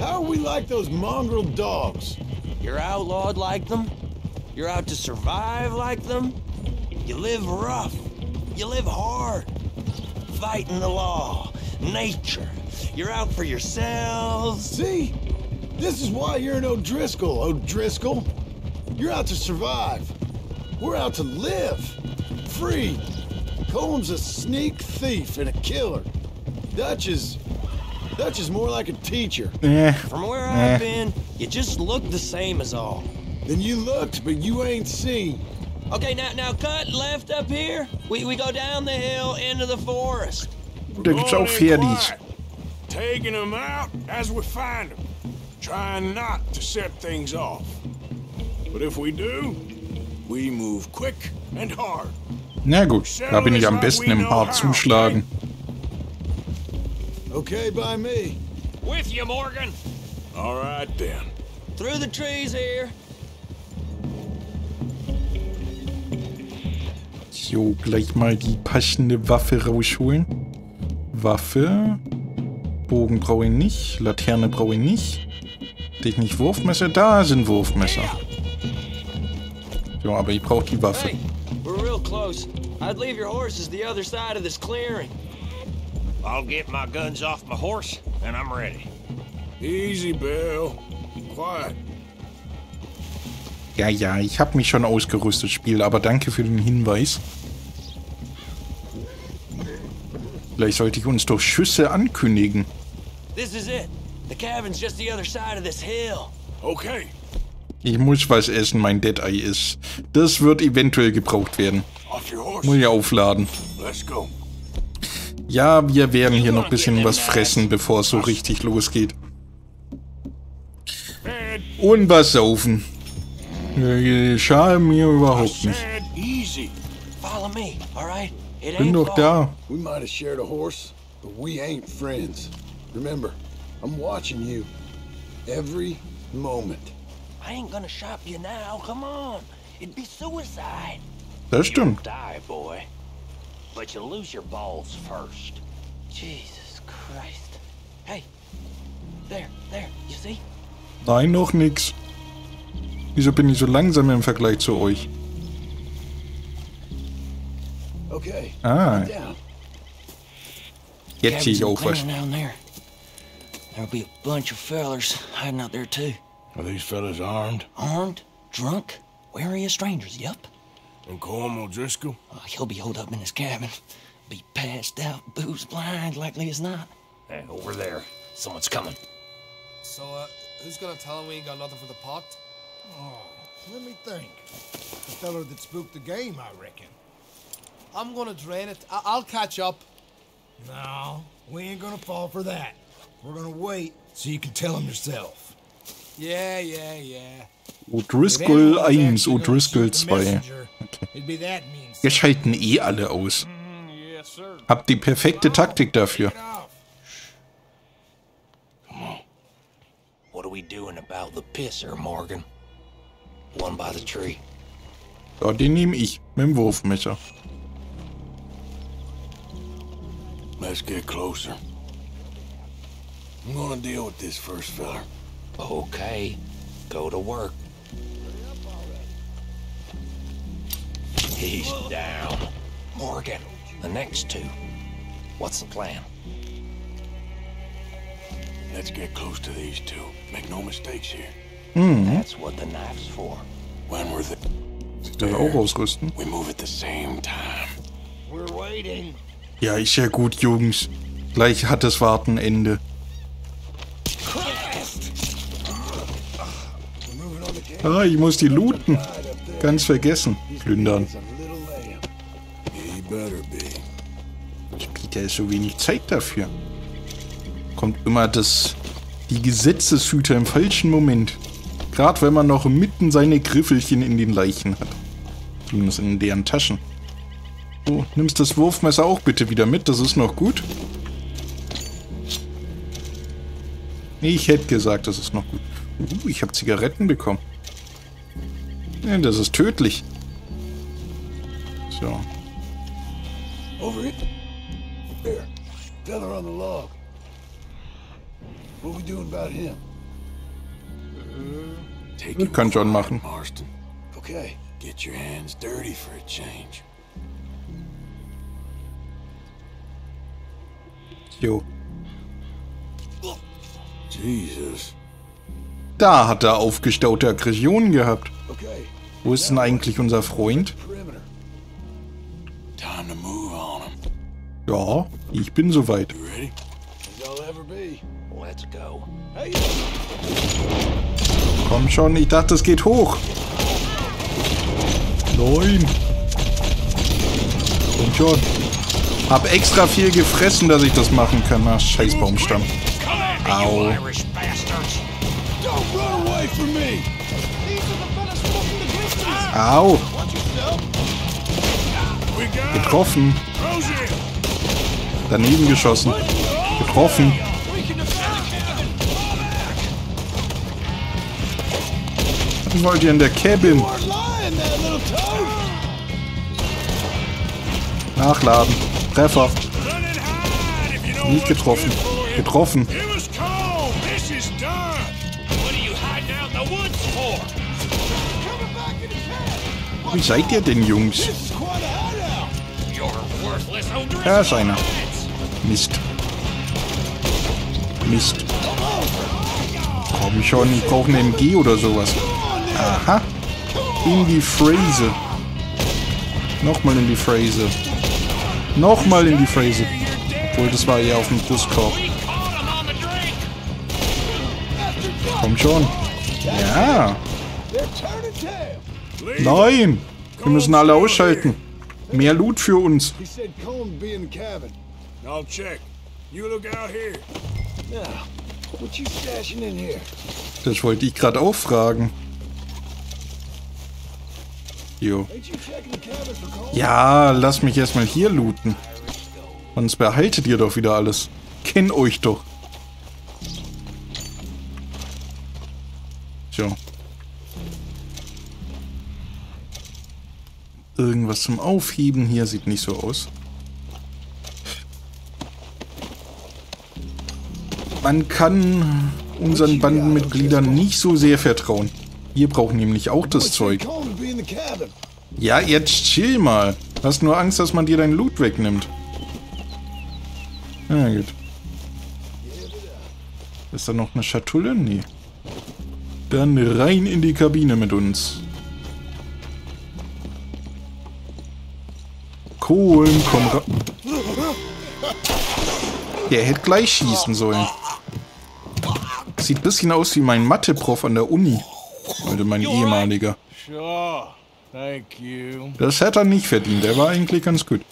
[SPEAKER 15] How are we like those mongrel dogs?
[SPEAKER 14] you're outlawed like them. You're out to survive like them. You live rough. You live hard. Fighting the law, nature. You're out for yourselves.
[SPEAKER 15] See? This is why you're an O'Driscoll, O'Driscoll. You're out to survive. We're out to live. Free. Combs a sneak thief and a killer. Dutch is... Dutch is more like a teacher.
[SPEAKER 1] Eh,
[SPEAKER 14] From where
[SPEAKER 1] eh.
[SPEAKER 14] I've been, you just look the same as all.
[SPEAKER 15] Then you looked, but you ain't seen.
[SPEAKER 14] Okay, now now cut left up here. We we go down the hill into the forest.
[SPEAKER 1] Da gibt's auch Pferdis.
[SPEAKER 4] Taking them out as we find them. Trying not to set things off. But if we do, we move quick and hard.
[SPEAKER 1] Na gut, da bin ich am besten im Hart zuschlagen.
[SPEAKER 15] Okay by me.
[SPEAKER 8] With you, Morgan.
[SPEAKER 4] All right then.
[SPEAKER 14] Through the trees here.
[SPEAKER 1] So, gleich mal die passende Waffe rausholen. Waffe. Bogen brauche ich nicht. Laterne brauche ich nicht. Hatte ich nicht Wurfmesser? Da sind Wurfmesser. So, aber ich brauche die Waffe.
[SPEAKER 14] Hey, we're real close. I'd leave your horses the other side of this clearing.
[SPEAKER 8] I'll get my guns off my horse, and I'm ready.
[SPEAKER 4] Easy, Bill. Quiet.
[SPEAKER 1] Ja, ja, ich habe mich schon ausgerüstet, Spiel, aber danke für den Hinweis. Vielleicht sollte ich uns doch Schüsse ankündigen.
[SPEAKER 14] This is it. The cabin's just the other side of this hill.
[SPEAKER 4] Okay.
[SPEAKER 1] Ich muss was essen, mein Dead Eye ist. Das wird eventuell gebraucht werden. Muss ich aufladen.
[SPEAKER 4] Let's go.
[SPEAKER 1] Ja, wir werden hier noch ein bisschen was fressen, bevor es so richtig losgeht. Und was saufen. Schade mir überhaupt nicht. Bin doch da.
[SPEAKER 15] We might have shared a horse, but we ain't friends. Remember, I'm watching you. Every moment.
[SPEAKER 14] I ain't gonna shop you now. Come on. It'd be suicide.
[SPEAKER 1] Das stimmt.
[SPEAKER 8] Die, boy. But you lose your balls first.
[SPEAKER 14] Jesus Christ. Hey, there, there. You see?
[SPEAKER 1] Nein, noch nix. Wieso bin ich so langsam im Vergleich zu euch?
[SPEAKER 15] Okay.
[SPEAKER 1] Ah. Jetzt sehe ich auch was.
[SPEAKER 14] Clearing down there. There'll be a bunch of fellers hiding out there too.
[SPEAKER 4] Are these fellas armed?
[SPEAKER 14] Armed, drunk, wary of strangers. Yup.
[SPEAKER 4] And Colm O'Driscoll?
[SPEAKER 14] Uh, he'll be holed up in his cabin. Be passed out, booze blind, likely as not.
[SPEAKER 8] Hey, over there. Someone's coming.
[SPEAKER 16] So, uh, who's gonna tell him we ain't got nothing for the pot?
[SPEAKER 17] Oh, let me think. The feller that spooked the game, I reckon.
[SPEAKER 16] I'm gonna drain it. I- I'll catch up.
[SPEAKER 17] No, we ain't gonna fall for that. We're gonna wait so you can tell him yourself.
[SPEAKER 16] Yeah, yeah, yeah.
[SPEAKER 1] O'Driscoll 1, O'Driscoll 2.
[SPEAKER 17] It'd be that mean.
[SPEAKER 1] Wir schalten eh alle aus. Hab die perfekte Taktik dafür.
[SPEAKER 14] What are we doing about the pisser, Morgan? One by the tree.
[SPEAKER 1] Ja, den nehme ich. Mit dem Wurfmesser.
[SPEAKER 4] Let's get closer. I'm gonna deal with this first fella.
[SPEAKER 14] Okay, go to work. He's down. Morgan, the next two. What's the plan?
[SPEAKER 4] Let's get close to these two. Make no mistakes here.
[SPEAKER 1] Mhm.
[SPEAKER 14] That's what the knife's for.
[SPEAKER 4] When we're the
[SPEAKER 1] Das auch
[SPEAKER 4] we move at the same time.
[SPEAKER 17] We're waiting.
[SPEAKER 1] Ja, ist ja gut, Jungs. Gleich hat das Warten Ende. Ah, ich muss die looten. Ganz vergessen. Plündern. Peter ist so wenig Zeit dafür. Kommt immer das... Die Gesetzeshüter im falschen Moment. Gerade wenn man noch mitten seine Griffelchen in den Leichen hat. Zumindest in deren Taschen. So, nimmst das Wurfmesser auch bitte wieder mit, das ist noch gut. Ich hätte gesagt, das ist noch gut. Uh, ich habe Zigaretten bekommen. Das ist tödlich. So.
[SPEAKER 15] Over it. There. Feller on the log. What we doing about him?
[SPEAKER 4] Take
[SPEAKER 1] Das
[SPEAKER 4] it
[SPEAKER 1] kann John
[SPEAKER 4] quiet,
[SPEAKER 1] machen.
[SPEAKER 4] Marston.
[SPEAKER 15] Okay.
[SPEAKER 4] Get your hands dirty for a change.
[SPEAKER 1] Jo.
[SPEAKER 4] Jesus.
[SPEAKER 1] Da hat er aufgestaute Aggressionen gehabt.
[SPEAKER 15] Okay.
[SPEAKER 1] Wo ist denn eigentlich unser Freund? Ja, ich bin soweit. Komm schon, ich dachte, es geht hoch. Nein. Komm schon. Hab extra viel gefressen, dass ich das machen kann. Na, scheiß Baumstamm. Au.
[SPEAKER 15] Don't run away from me!
[SPEAKER 1] Au. Getroffen. Daneben geschossen. Getroffen. Was wollt ihr in der Cabin? Nachladen. Treffer. Nicht getroffen. Getroffen. Wie seid ihr denn, Jungs? Da ist einer. Mist. Mist. Komm schon, ich brauche eine MG oder sowas. Aha. In die Phrase. Nochmal in die Phrase. Nochmal in die Phrase. Obwohl, das war eher auf dem
[SPEAKER 8] drink.
[SPEAKER 1] Komm schon. Ja. Nein. Wir müssen alle ausschalten. Mehr Loot für uns. Das wollte ich gerade auch fragen. Jo. Ja, lass mich erstmal hier looten. Sonst behaltet ihr doch wieder alles. Kenn euch doch. So. Irgendwas zum Aufheben hier sieht nicht so aus. Man kann unseren Bandenmitgliedern nicht so sehr vertrauen. Wir brauchen nämlich auch das Zeug. Ja, jetzt chill mal. Hast nur Angst, dass man dir dein Loot wegnimmt. Na gut. Ist da noch eine Schatulle? Nee. Dann rein in die Kabine mit uns. Kohlen, komm ra Der hätte gleich schießen sollen. Sieht ein bisschen aus wie mein Mathe-Prof an der Uni. Also mein ehemaliger. Das hätte er nicht verdient. Der war eigentlich ganz gut.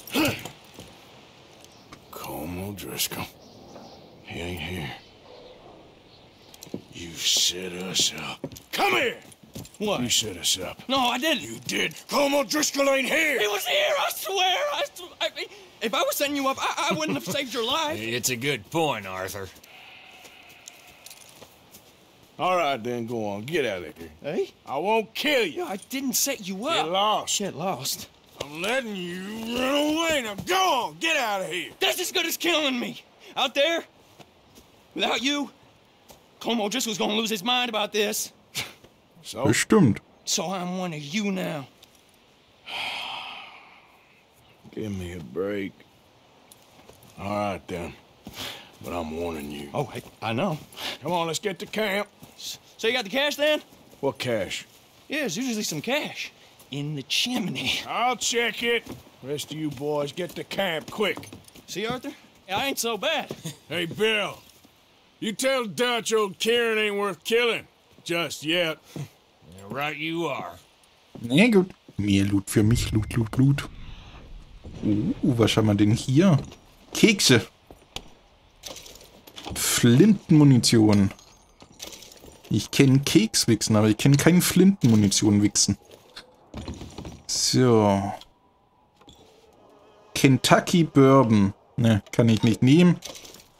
[SPEAKER 4] Colm O'Driscoll. He ain't here. You set us up. Come here!
[SPEAKER 8] What?
[SPEAKER 4] You set us up.
[SPEAKER 8] No, I didn't.
[SPEAKER 4] You did. Colm Driscoll ain't here!
[SPEAKER 8] He was here, I swear. I, sw- I mean, if I was setting you up, I, I wouldn't have saved your life.
[SPEAKER 18] It's a good point, Arthur.
[SPEAKER 4] All right, then, go on. Get out of here.
[SPEAKER 8] Hey?
[SPEAKER 4] I won't kill you.
[SPEAKER 8] I didn't set you up.
[SPEAKER 4] Get lost.
[SPEAKER 8] Shit, lost.
[SPEAKER 4] I'm letting you run away. Now go on. Get out of here.
[SPEAKER 8] That's as good as killing me. Out there, without you, Como just was gonna lose his mind about this.
[SPEAKER 4] So?
[SPEAKER 1] Bestimmt.
[SPEAKER 8] So I'm one of you now.
[SPEAKER 4] Give me a break. All right, then. But I'm warning you.
[SPEAKER 8] Oh, hey, I know.
[SPEAKER 4] Come on, let's get to camp.
[SPEAKER 8] So you got the cash then?
[SPEAKER 4] What cash?
[SPEAKER 8] Yeah, there's usually some cash in the chimney.
[SPEAKER 4] I'll check it. Rest of you boys, get to camp quick.
[SPEAKER 8] See, Arthur? I ain't so bad.
[SPEAKER 4] Hey, Bill. You tell Dutch old Kieran ain't worth killing. Just yet.
[SPEAKER 18] Right you are.
[SPEAKER 1] Na gut. Mehr Loot für mich. Loot, Loot, Loot. Uh, was haben wir denn hier? Kekse. Flintenmunition. Ich kenne Kekswichsen, aber ich kenne keinen Flintenmunition-Wichsen. So. Kentucky Bourbon. Ne, kann ich nicht nehmen.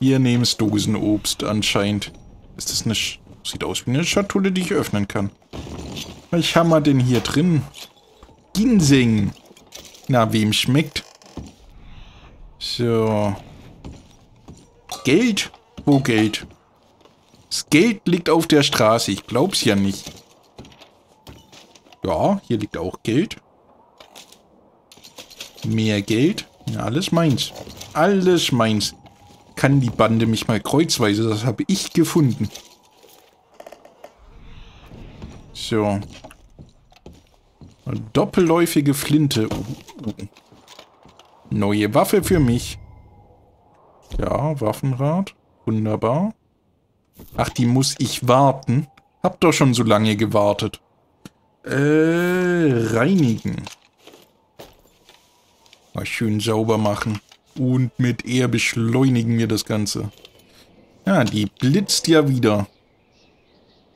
[SPEAKER 1] Hier nehm's Dosenobst anscheinend. Ist das eine... Sch Sieht aus wie eine Schatulle, die ich öffnen kann. Was haben wir denn hier drin? Ginseng. Na, wem schmeckt? So. Geld? Wo Geld? Das Geld liegt auf der Straße. Ich glaub's ja nicht. Ja, hier liegt auch Geld. Mehr Geld. Ja, alles meins. Alles meins. Kann die Bande mich mal kreuzweise? Das habe ich gefunden. So. Doppelläufige Flinte. Uh, uh. Neue Waffe für mich. Ja, Waffenrad. Wunderbar. Ach, die muss ich warten. Hab doch schon so lange gewartet. Äh, reinigen. Mal schön sauber machen. Und mit R beschleunigen wir das Ganze. Ja, die blitzt ja wieder.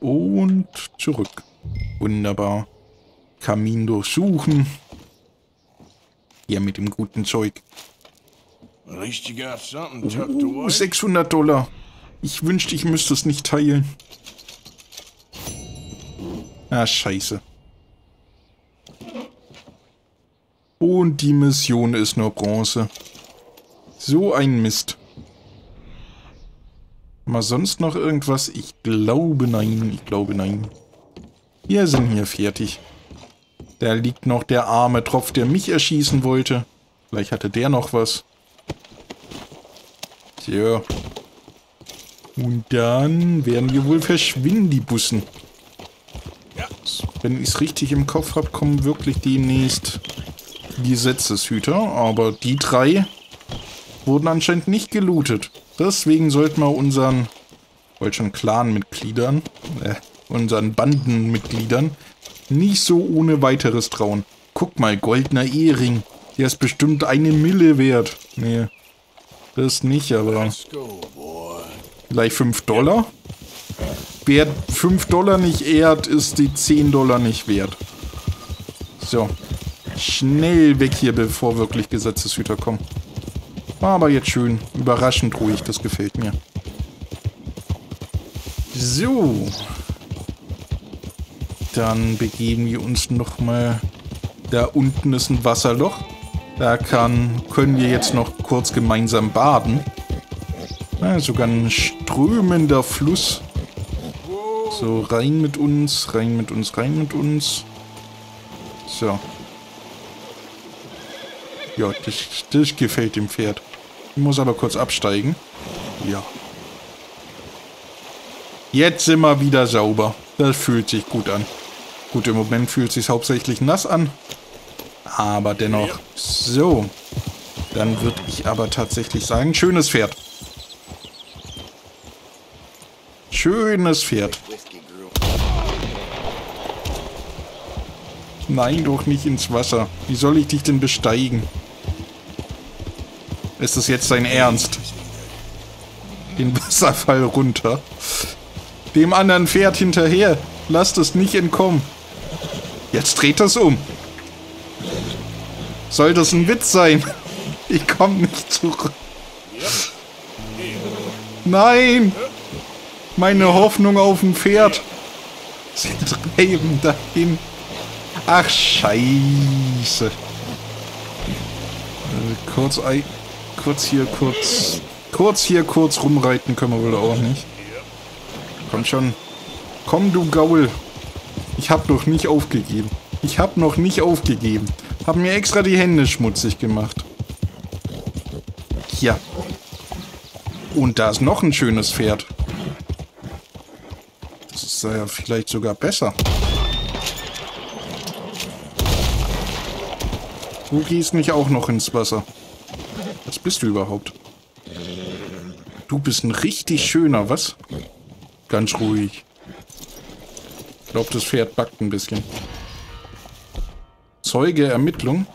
[SPEAKER 1] Und zurück. Wunderbar. Kamin durchsuchen. Ja, mit dem guten Zeug.
[SPEAKER 4] Something tucked
[SPEAKER 1] Uh,
[SPEAKER 4] away.
[SPEAKER 1] 600 Dollar. Ich wünschte, ich müsste es nicht teilen. Ah, scheiße. Und die Mission ist nur Bronze. So ein Mist. Mal sonst noch irgendwas? Ich glaube nein, ich glaube nein. Wir sind hier fertig. Da liegt noch der arme Tropf, der mich erschießen wollte. Vielleicht hatte der noch was. Tja. Und dann werden wir wohl verschwinden, die Bussen. Wenn ich es richtig im Kopf habe, kommen wirklich demnächst die Gesetzeshüter. Aber die drei wurden anscheinend nicht gelootet. Deswegen sollten wir unseren, wollte schon Clan-Mitgliedern, äh, unseren Bandenmitgliedern nicht so ohne weiteres trauen. Guck mal, goldener Ehering. Der ist bestimmt eine Mille wert. Nee, das nicht, aber vielleicht 5 Dollar? Wer 5 Dollar nicht ehrt, ist die 10 Dollar nicht wert. So. Schnell weg hier, bevor wirklich Gesetzeshüter kommen. War aber jetzt schön. Überraschend ruhig, das gefällt mir. So. Dann begeben wir uns nochmal. Da unten ist ein Wasserloch. Da kann, können wir jetzt noch kurz gemeinsam baden. Ja, sogar ein strömender Fluss. So, rein mit uns, rein mit uns, rein mit uns. So. Ja, das, das gefällt dem Pferd. Ich muss aber kurz absteigen. Ja. Jetzt sind wir wieder sauber. Das fühlt sich gut an. Gut, im Moment fühlt es sich hauptsächlich nass an. Aber dennoch. So. Dann würde ich aber tatsächlich sagen, schönes Pferd. Schönes Pferd. Nein, doch nicht ins Wasser. Wie soll ich dich denn besteigen? Ist es jetzt dein Ernst? Den Wasserfall runter. Dem anderen Pferd hinterher. Lasst es nicht entkommen. Jetzt dreht es um. Soll das ein Witz sein? Ich komme nicht zurück. Nein! Meine Hoffnung auf ein Pferd. Sie treiben dahin. Ach, scheiße. Äh, kurz, kurz hier, kurz... Kurz hier, kurz rumreiten können wir wohl auch nicht. Komm schon. Komm, du Gaul. Ich hab noch nicht aufgegeben. Ich hab noch nicht aufgegeben. Hab mir extra die Hände schmutzig gemacht. Ja. Und da ist noch ein schönes Pferd. Das ist ja vielleicht sogar besser. Du gehst nicht auch noch ins Wasser. Was bist du überhaupt? Du bist ein richtig schöner, was? Ganz ruhig. Ich glaube, das Pferd backt ein bisschen. Zeuge, Ermittlung.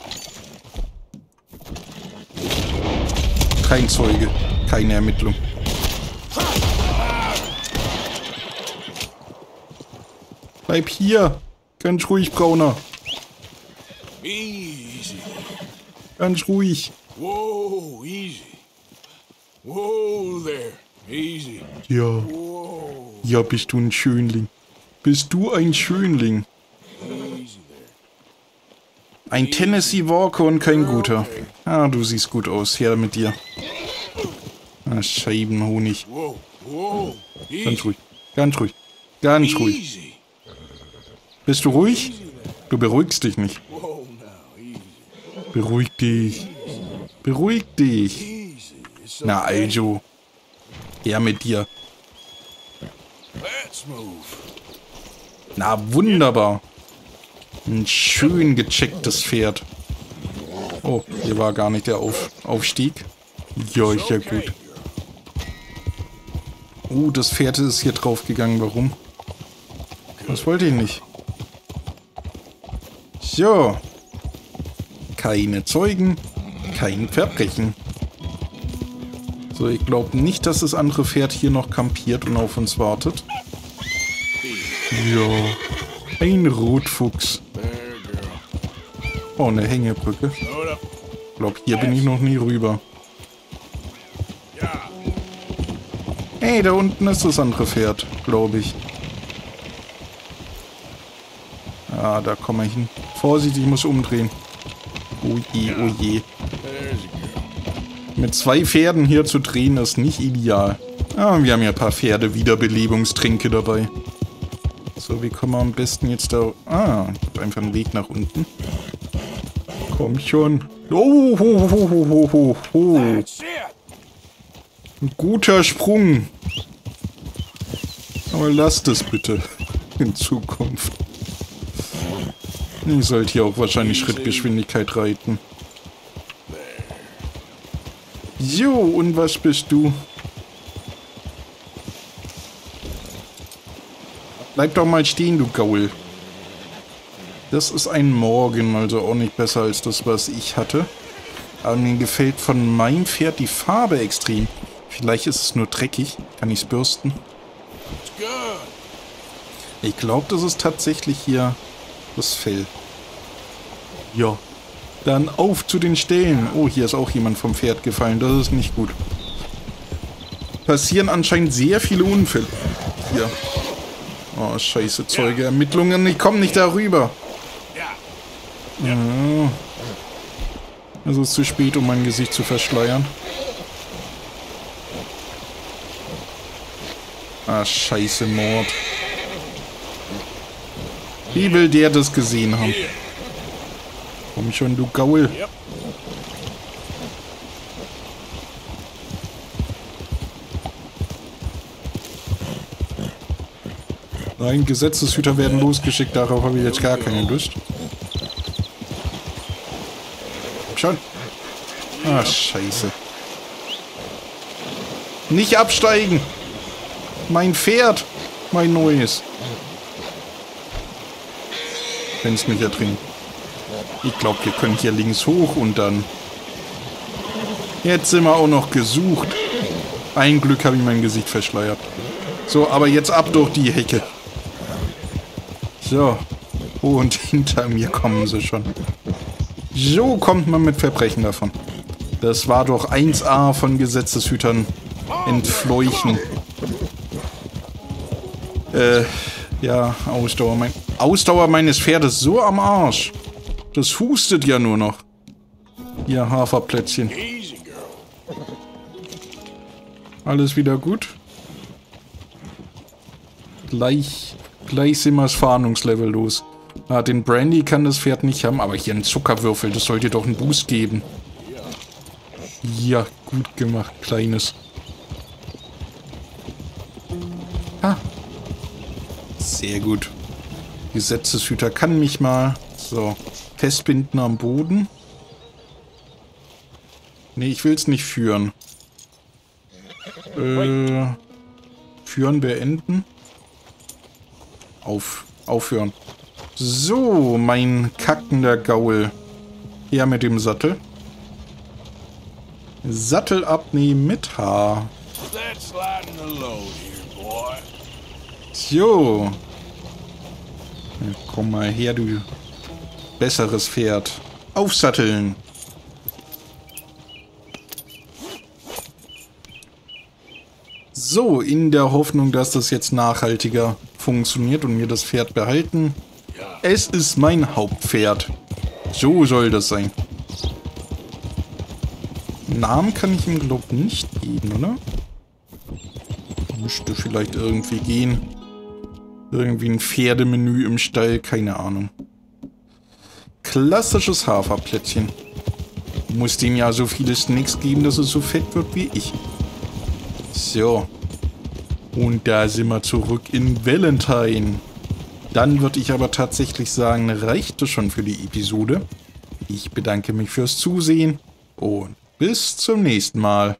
[SPEAKER 1] Kein Zeuge. Keine Ermittlung. Bleib hier. Ganz ruhig, Brauner.
[SPEAKER 4] Easy.
[SPEAKER 1] Ganz ruhig.
[SPEAKER 4] Whoa, easy. Whoa there. Easy.
[SPEAKER 1] Ja. Ja, bist du ein Schönling. Bist du ein Schönling. Ein Tennessee Walker und kein guter. Ah, du siehst gut aus. Her mit dir. Ah, Scheibenhonig. Ganz ruhig. Ganz ruhig. Ganz ruhig. Bist du ruhig? Du beruhigst dich nicht. Beruhig dich. Beruhig dich. Na also. Her mit dir. Na, wunderbar. Ein schön gechecktes Pferd. Oh, hier war gar nicht der Auf Aufstieg. Ja, ist ja gut. Uh, das Pferd ist hier drauf gegangen. Warum? Das wollte ich nicht. So. Keine Zeugen. Kein Verbrechen. So, ich glaube nicht, dass das andere Pferd hier noch kampiert und auf uns wartet. Ja. Ein Rotfuchs. Oh, eine Hängebrücke. Ich glaube, hier bin ich noch nie rüber. Hey, da unten ist das andere Pferd, glaube ich. Ah, da kommen wir hin. Vorsicht, ich muss umdrehen. Oh je, oh je. Mit zwei Pferden hier zu drehen ist nicht ideal. Ah, wir haben ja ein paar Pferde-Wiederbelebungstränke dabei. So, wie kommen wir am besten jetzt da... Ah, einfach einen Weg nach unten. Komm schon. Oh, ho, ho, ho, ho, ho, ho. Ein guter Sprung. Aber lasst es bitte. In Zukunft. Ich sollte hier auch wahrscheinlich Schrittgeschwindigkeit reiten. So, und was bist du? Bleib doch mal stehen, du Gaul. Das ist ein Morgen, also auch nicht besser als das, was ich hatte. Aber mir gefällt von meinem Pferd die Farbe extrem. Vielleicht ist es nur dreckig. Kann ich es bürsten? Ich glaube, das ist tatsächlich hier das Fell. Ja. Dann auf zu den Stellen. Oh, hier ist auch jemand vom Pferd gefallen. Das ist nicht gut. Passieren anscheinend sehr viele Unfälle. Hier. Oh, scheiße, Zeuge. Ermittlungen. Ich komme nicht darüber. Ja. Es ist zu spät, um mein Gesicht zu verschleiern. Ah, scheiße, Mord. Wie will der das gesehen haben? Schon, du Gaul. Ja. Nein, Gesetzeshüter werden losgeschickt, darauf habe ich jetzt gar keine Lust. Schon. Ah, scheiße. Nicht absteigen! Mein Pferd! Mein neues. Wenn es mich ertrinkt. Ich glaube, wir können hier links hoch und dann... Jetzt sind wir auch noch gesucht. Ein Glück habe ich mein Gesicht verschleiert. So, aber jetzt ab durch die Hecke. So. Und hinter mir kommen sie schon. So kommt man mit Verbrechen davon. Das war doch 1A von Gesetzeshütern entfleuchen. Äh, ja, Ausdauer. Mein Ausdauer meines Pferdes so am Arsch. Das hustet ja nur noch. Ihr Haferplätzchen. Alles wieder gut? Gleich, gleich sind wir das Fahndungslevel los. Ah, den Brandy kann das Pferd nicht haben, aber hier ein Zuckerwürfel, das sollte doch einen Boost geben. Ja, gut gemacht, Kleines. Ah. Sehr gut. Gesetzeshüter kann mich mal. So. Festbinden am Boden. Nee, ich will es nicht führen. Äh, führen beenden. Auf, aufhören. So, mein kackender Gaul. Her mit dem Sattel. Sattel abnehmen mit Haar. So. Ja, komm mal her, du besseres Pferd. Aufsatteln. So, in der Hoffnung, dass das jetzt nachhaltiger funktioniert und wir das Pferd behalten. Es ist mein Hauptpferd. So soll das sein. Namen kann ich ihm, glaube ich, nicht geben, oder? Müsste vielleicht irgendwie gehen. Irgendwie ein Pferdemenü im Stall, keine Ahnung. Klassisches Haferplättchen. Muss dem ja so viele Snacks geben, dass es so fett wird wie ich. So. Und da sind wir zurück in Valentine. Dann würde ich aber tatsächlich sagen, reicht es schon für die Episode. Ich bedanke mich fürs Zusehen und bis zum nächsten Mal.